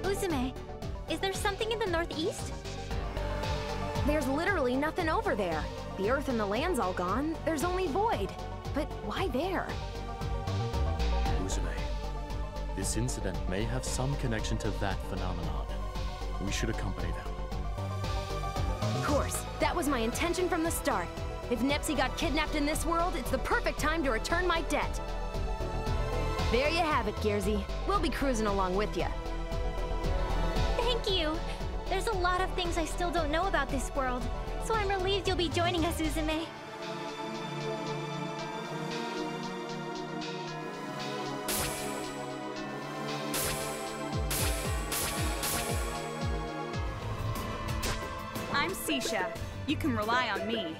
Speaker 3: Uzume, is there something in the northeast?
Speaker 9: There's literally nothing over there. The earth and the land's all gone. There's only void. But why there?
Speaker 13: Uzume, this incident may have some connection to that phenomenon. We should accompany them.
Speaker 9: Of course, that was my intention from the start. If Nepsi got kidnapped in this world, it's the perfect time to return my debt. There you have it, Gearsy. We'll be cruising along with you.
Speaker 3: Thank you! There's a lot of things I still don't know about this world, so I'm relieved you'll be joining us, Uzume.
Speaker 12: I'm You can rely on me.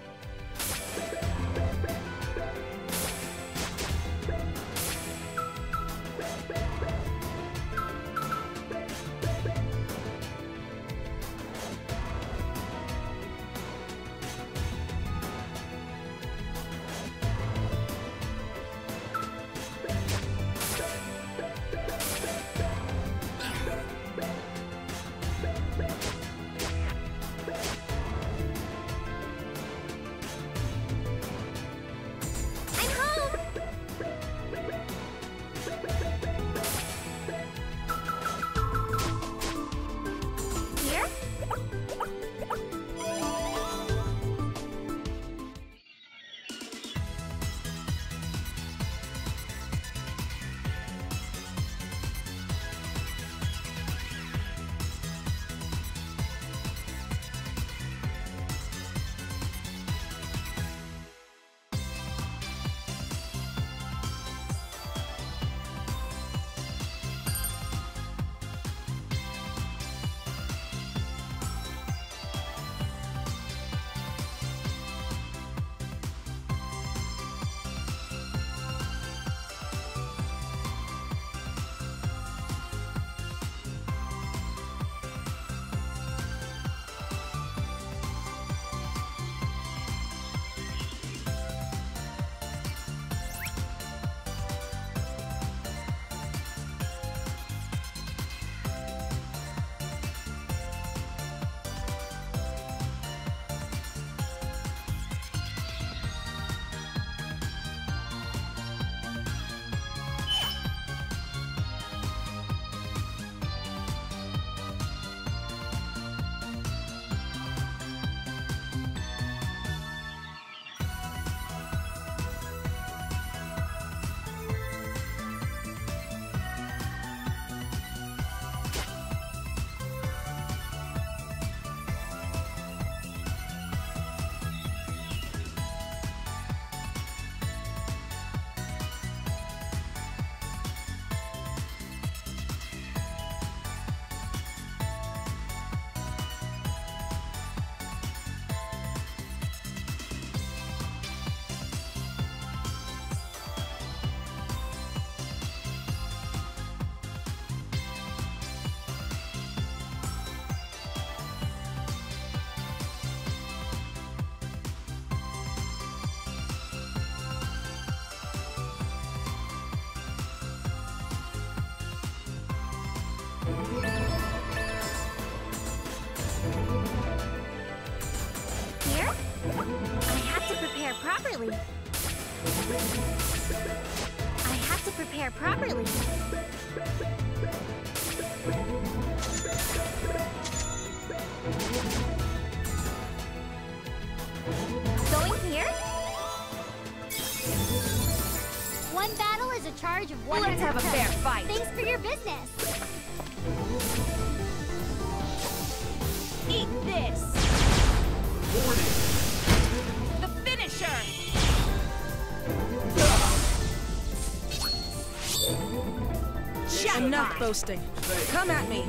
Speaker 3: Prepare properly. I have to prepare properly. Going here?
Speaker 2: One battle is a charge of one.
Speaker 12: Let's have a fair fight.
Speaker 2: Thanks for your business.
Speaker 10: Boasting. Come at me.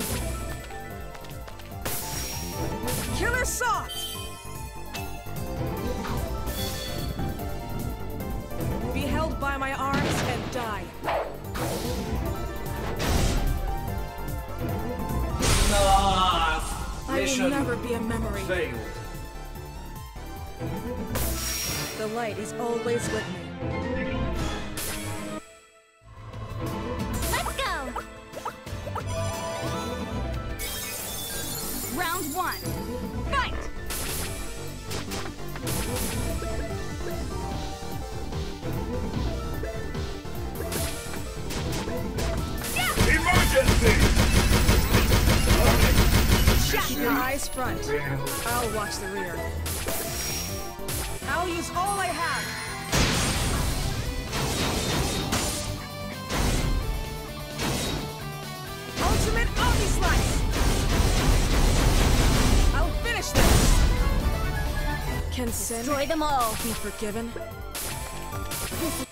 Speaker 10: Sin
Speaker 6: Destroy them all.
Speaker 10: be forgiven?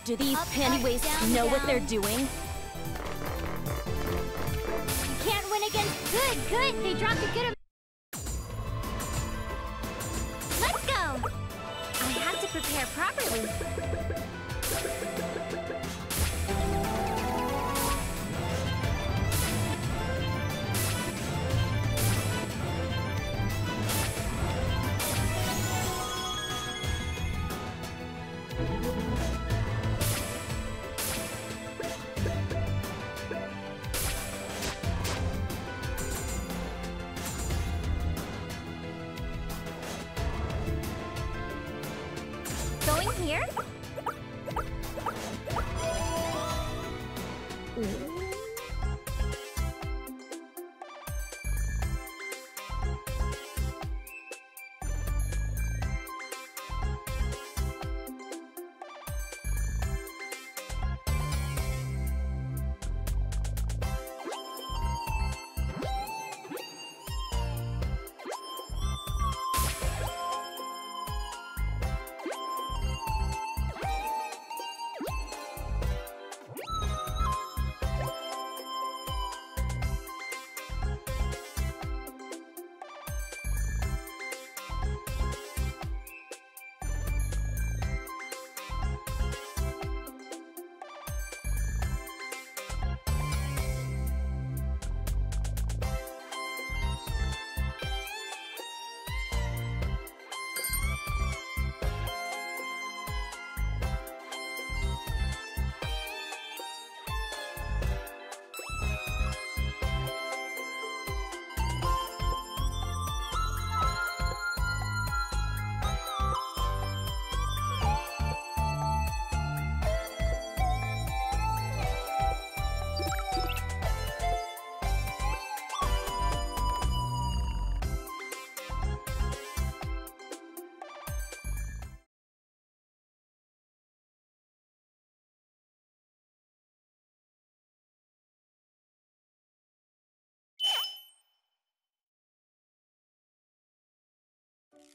Speaker 6: Do these
Speaker 2: Up,
Speaker 6: panty wastes
Speaker 2: down,
Speaker 6: know what they're doing?
Speaker 2: Can't win against good, good. They dropped a good. am-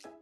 Speaker 9: you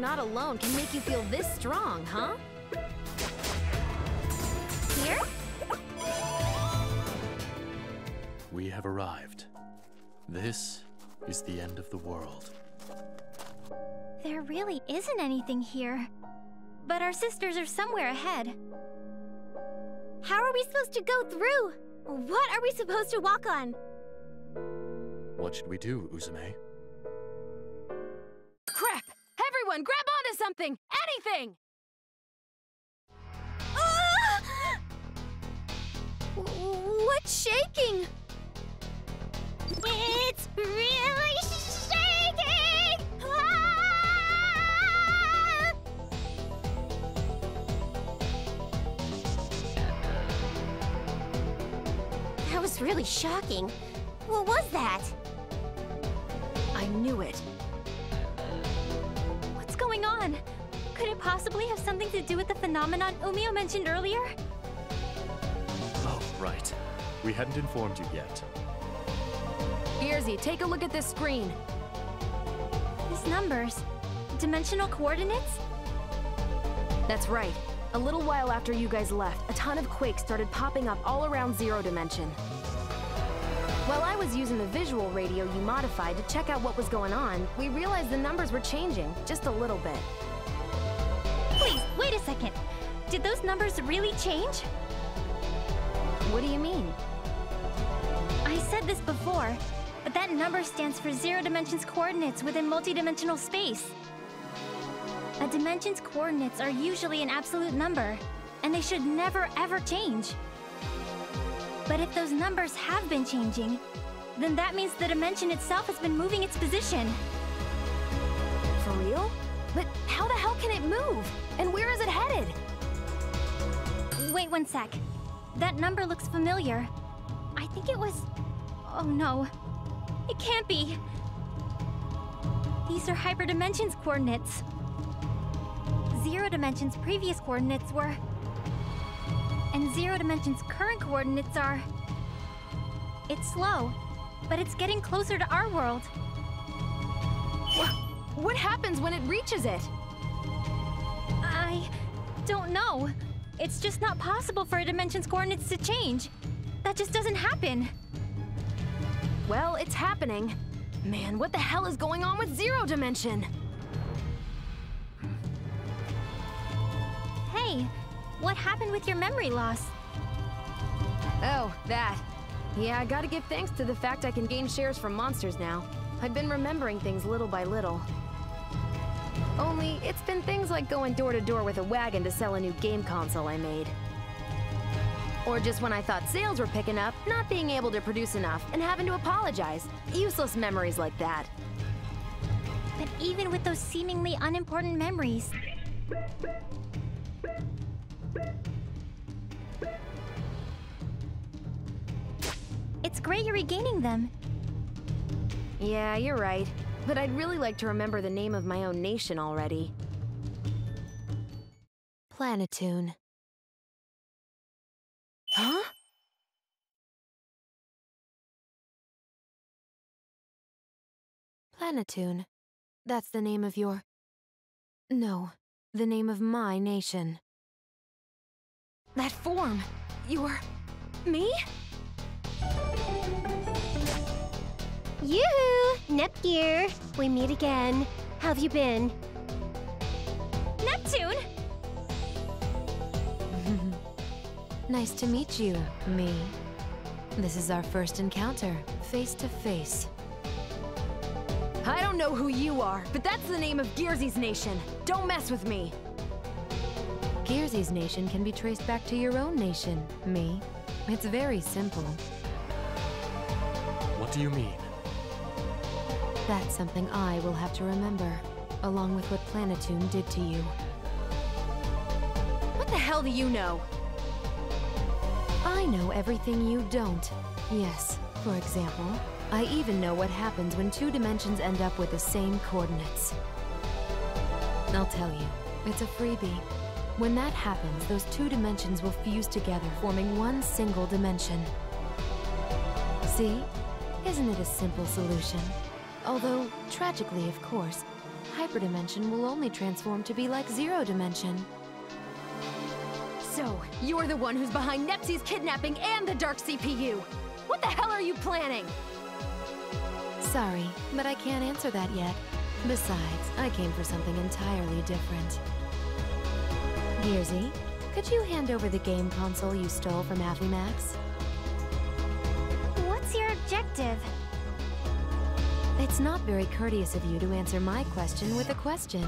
Speaker 9: not alone can make you feel this strong, huh?
Speaker 2: Here?
Speaker 13: We have arrived. This is the end of the world.
Speaker 3: There really isn't anything here. But our sisters are somewhere ahead.
Speaker 2: How are we supposed to go through? What are we supposed to walk on?
Speaker 13: What should we do, Uzume?
Speaker 9: Crap! Everyone, grab onto something! Anything!
Speaker 2: Ah! What's shaking? It's really shaking! Ah!
Speaker 4: That was really shocking. What was that?
Speaker 9: I knew it.
Speaker 3: What's going on? Could it possibly have something to do with the phenomenon Umio mentioned earlier?
Speaker 13: Oh, right. We hadn't informed you yet.
Speaker 9: Gearsy, take a look at this screen.
Speaker 3: These numbers. Dimensional coordinates?
Speaker 9: That's right. A little while after you guys left, a ton of quakes started popping up all around Zero Dimension. While I was using the visual radio you modified to check out what was going on, we realized the numbers were changing, just a little bit.
Speaker 3: Please, wait a second. Did those numbers really change?
Speaker 9: What do you mean?
Speaker 3: I said this before, but that number stands for Zero Dimension's coordinates within multidimensional space. A dimension's coordinates are usually an absolute number, and they should never ever change. But if those numbers have been changing, then that means the dimension itself has been moving its position.
Speaker 9: For real? But how the hell can it move? And where is it headed?
Speaker 3: Wait one sec. That number looks familiar. I think it was... Oh no. It can't be. These are Hyperdimension's coordinates. Zero Dimension's previous coordinates were... And Zero Dimension's current coordinates are... It's slow, but it's getting closer to our world.
Speaker 9: What happens when it reaches it?
Speaker 3: I don't know. It's just not possible for a dimension's coordinates to change. That just doesn't happen.
Speaker 9: Well, it's happening. Man, what the hell is going on with Zero Dimension?
Speaker 3: Hey, what happened with your memory loss?
Speaker 9: Oh, that. Yeah, I gotta give thanks to the fact I can gain shares from monsters now. I've been remembering things little by little. Only, it's been things like going door to door with a wagon to sell a new game console I made. Or just when I thought sales were picking up, not being able to produce enough and having to apologize. Useless memories like that.
Speaker 3: But even with those seemingly unimportant memories, it's great you're regaining them.
Speaker 9: Yeah, you're right. But I'd really like to remember the name of my own nation already. Planeptune. Huh? Planeptune. That's the name of your... No, the name of my nation. That form! You're... me?
Speaker 4: Yoo-hoo! Nepgear! We meet again. How have you been?
Speaker 3: Neptune!
Speaker 9: Nice to meet you, me. This is our first encounter, face to face. I don't know who you are, but that's the name of Gearsy's nation. Don't mess with me. Gearsy's nation can be traced back to your own nation, me. It's very simple.
Speaker 13: What do you mean?
Speaker 9: That's something I will have to remember, along with what Planeptune did to you. What the hell do you know? I know everything you don't. Yes, for example, I even know what happens when two dimensions end up with the same coordinates. I'll tell you, it's a freebie. When that happens, those two dimensions will fuse together, forming one single dimension. See? Isn't it a simple solution? Although, tragically, of course, hyperdimension will only transform to be like Zero Dimension. So, you're the one who's behind Nepsi's kidnapping and the Dark CPU! What the hell are you planning? Sorry, but I can't answer that yet. Besides, I came for something entirely different. Gearsy, could you hand over the game console you stole from Affimojas?
Speaker 2: What's your objective?
Speaker 9: It's not very courteous of you to answer my question with a question.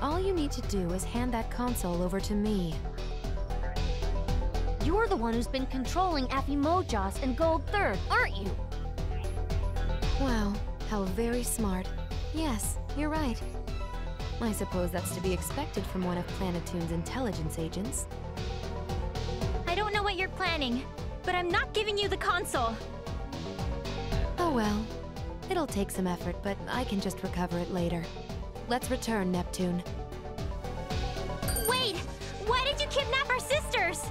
Speaker 9: All you need to do is hand that console over to me.
Speaker 2: You're the one who's been controlling Affimojas and Gold Third, aren't you?
Speaker 9: Wow, how very smart. Yes, you're right. I suppose that's to be expected from one of Planeptune's intelligence agents.
Speaker 3: I don't know what you're planning, but I'm not giving you the console.
Speaker 9: Oh well. It'll take some effort, but I can just recover it later. Let's return, Neptune.
Speaker 3: Wait! Why did you kidnap our sisters?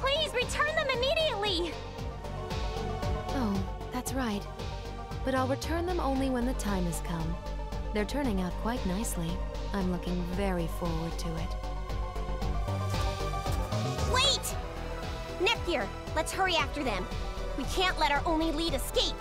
Speaker 3: Please return them immediately!
Speaker 9: Oh, that's right. But I'll return them only when the time has come. They're turning out quite nicely. I'm looking very forward to it.
Speaker 4: Wait! Nepgear, let's hurry after them. We can't let our only lead escape.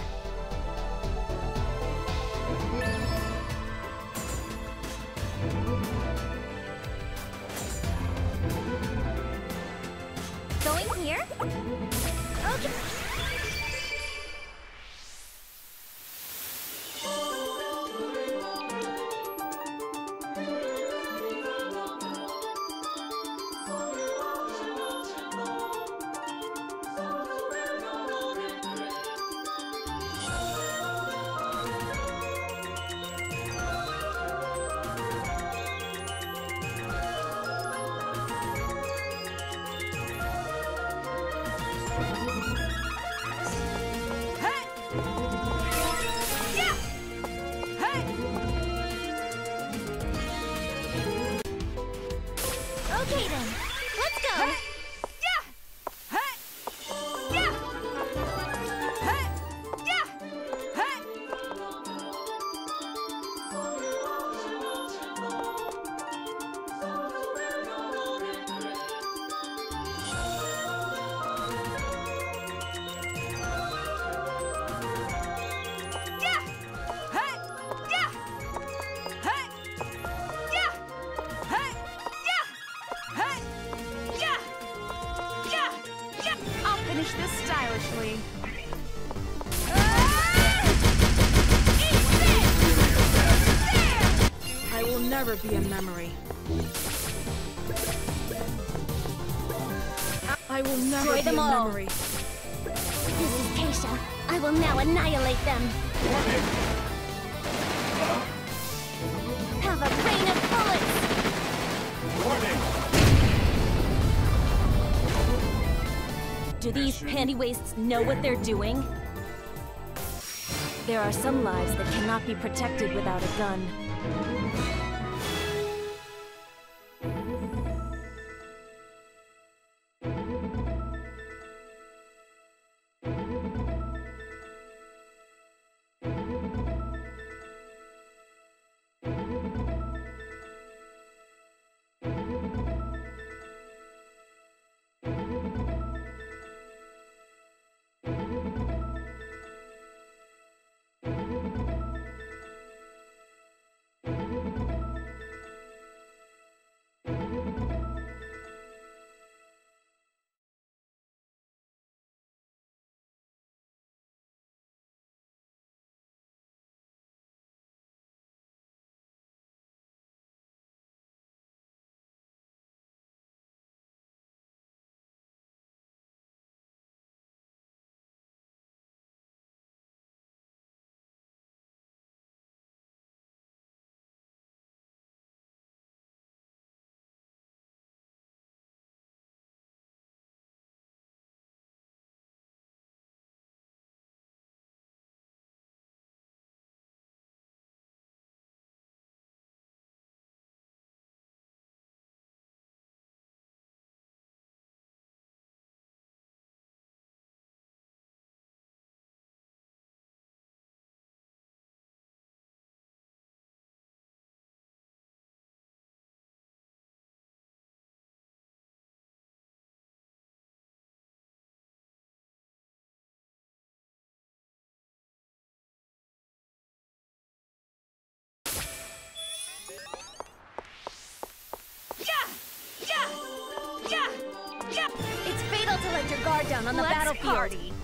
Speaker 6: Panty wastes know what they're doing? There are some lives that cannot be protected without a gun. Down on the
Speaker 10: Let's
Speaker 6: battlefield.
Speaker 10: party.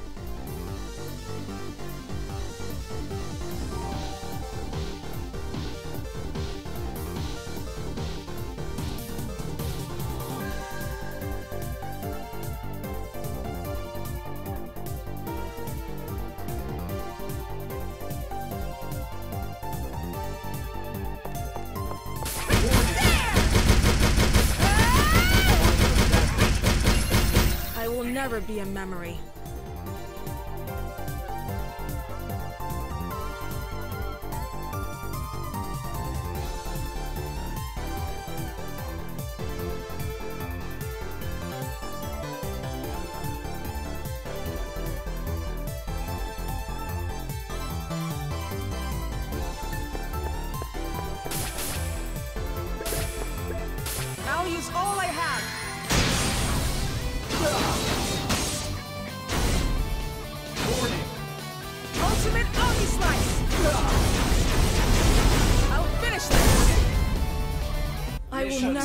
Speaker 10: Be a memory.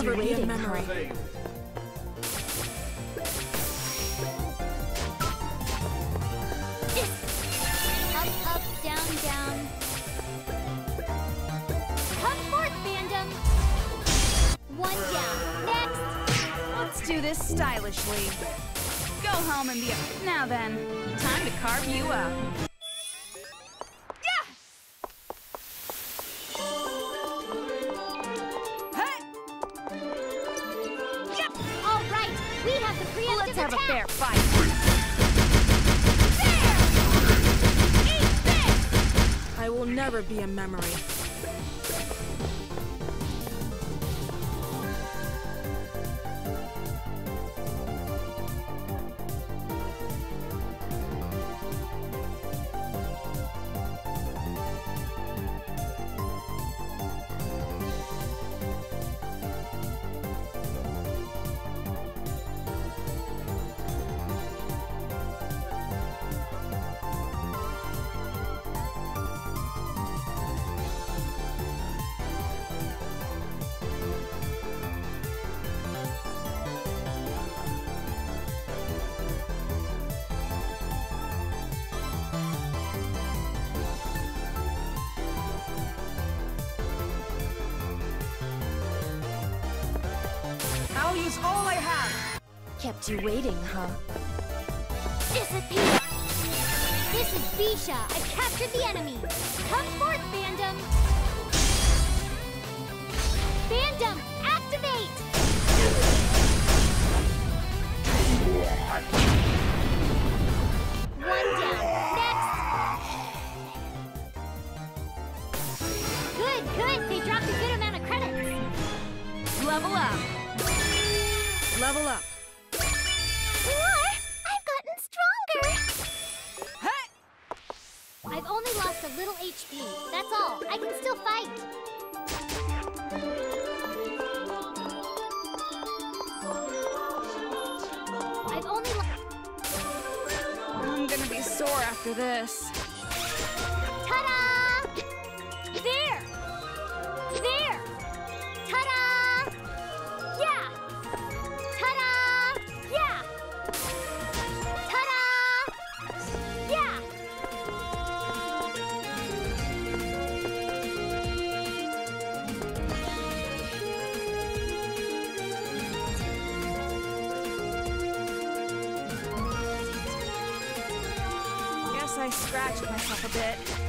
Speaker 10: Never be a memory.
Speaker 2: Up, up, down, down. Come forth, fandom. One down. Next.
Speaker 12: Let's do this stylishly. Go home and be a. Now then, time to carve you up.
Speaker 10: Memory.
Speaker 6: Kept you waiting, huh?
Speaker 2: Disappear. This is B-Sha. I've captured the enemy. I
Speaker 12: scratched myself a bit.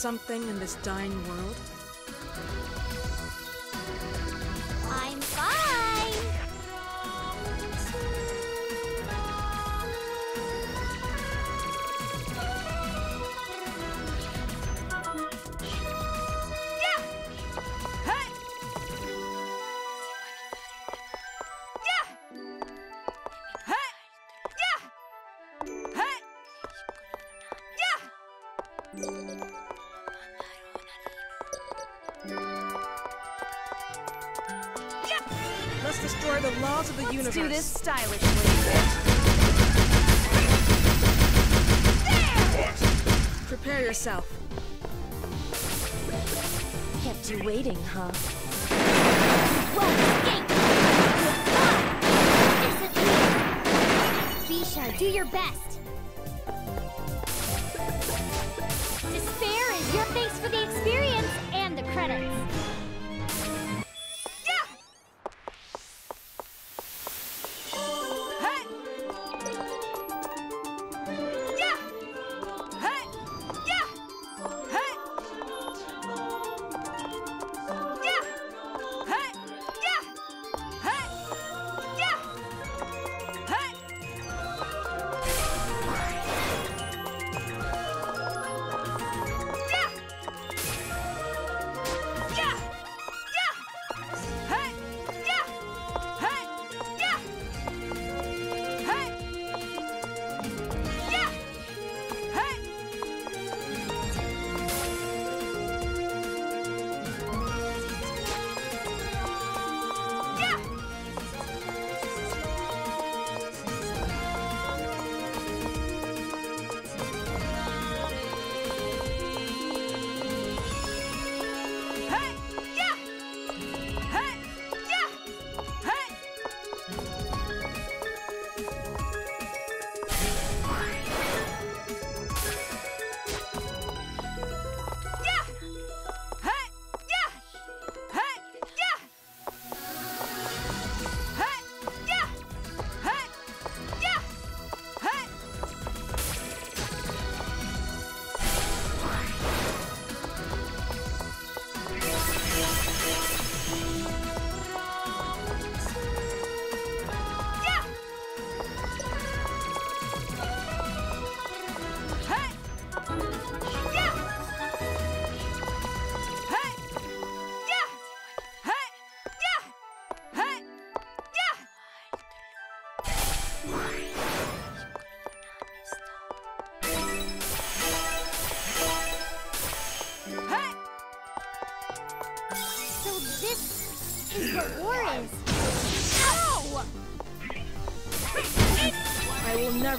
Speaker 10: Something in this dying world?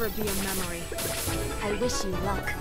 Speaker 10: forever be a memory.
Speaker 2: I wish you luck.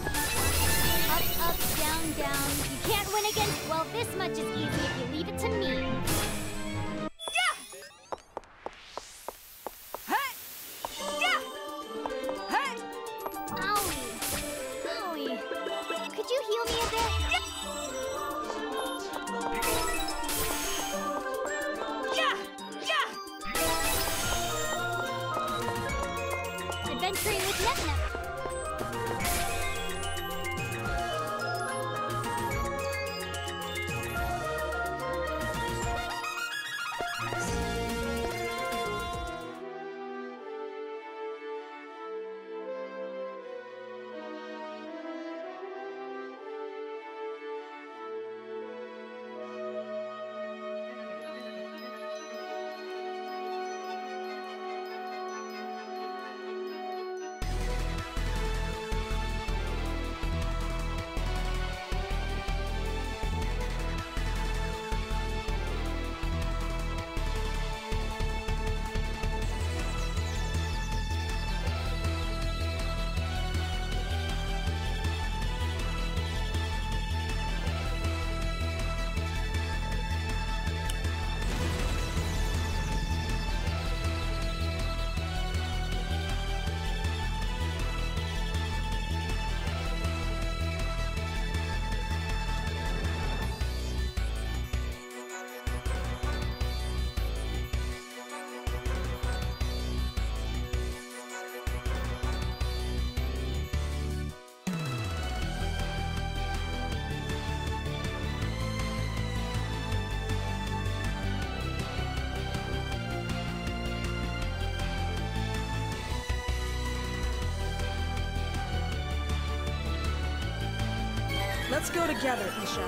Speaker 10: Let's go together, Isha.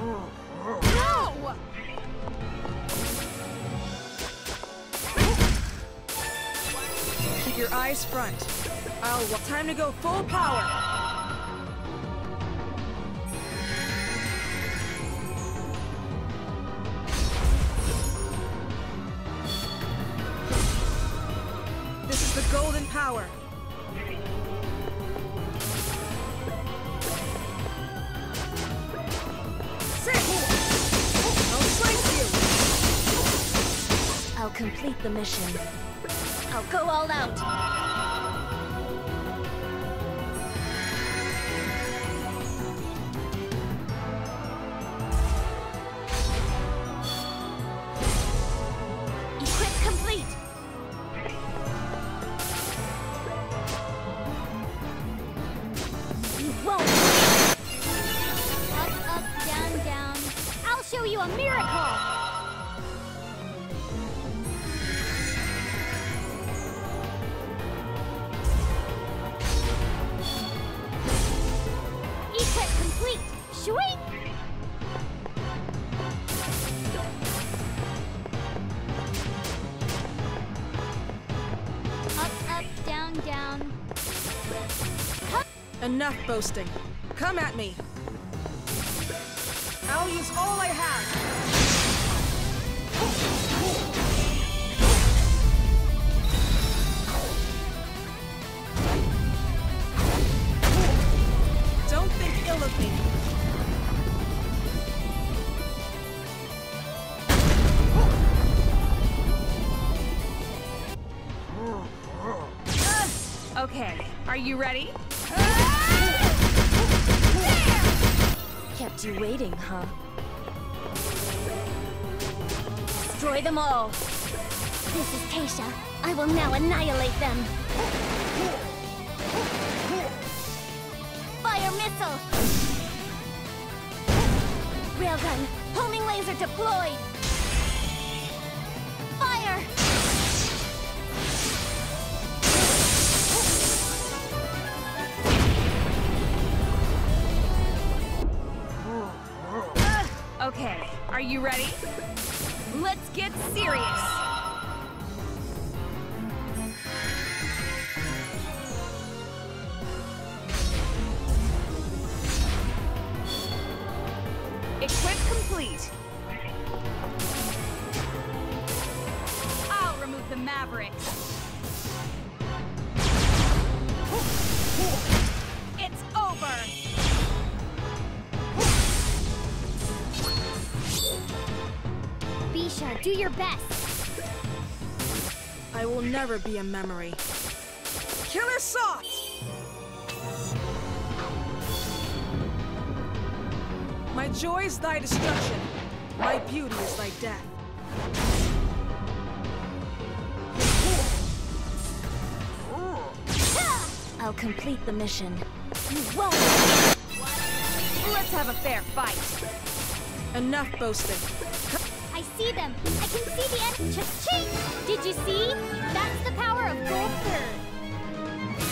Speaker 12: No!
Speaker 10: Keep your eyes front. I'll... Time to go full power! I'll
Speaker 6: go all out.
Speaker 10: Boasting. Come at me.
Speaker 2: Laser deployed! Fire!
Speaker 12: Okay, are you ready? Let's get serious!
Speaker 10: Be a memory. Killer Salt! My joy is thy destruction. My beauty is thy death.
Speaker 6: I'll complete the mission.
Speaker 2: You won't!
Speaker 12: Let's have a fair fight.
Speaker 10: Enough boasting
Speaker 2: see them. I can see the end. Cha-ching! Did you see? That's the power of Gold Third.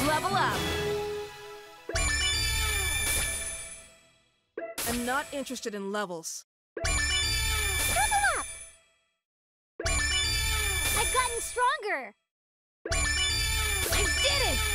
Speaker 12: Level up.
Speaker 10: I'm not interested in levels.
Speaker 2: Level up! I've gotten stronger! I did it!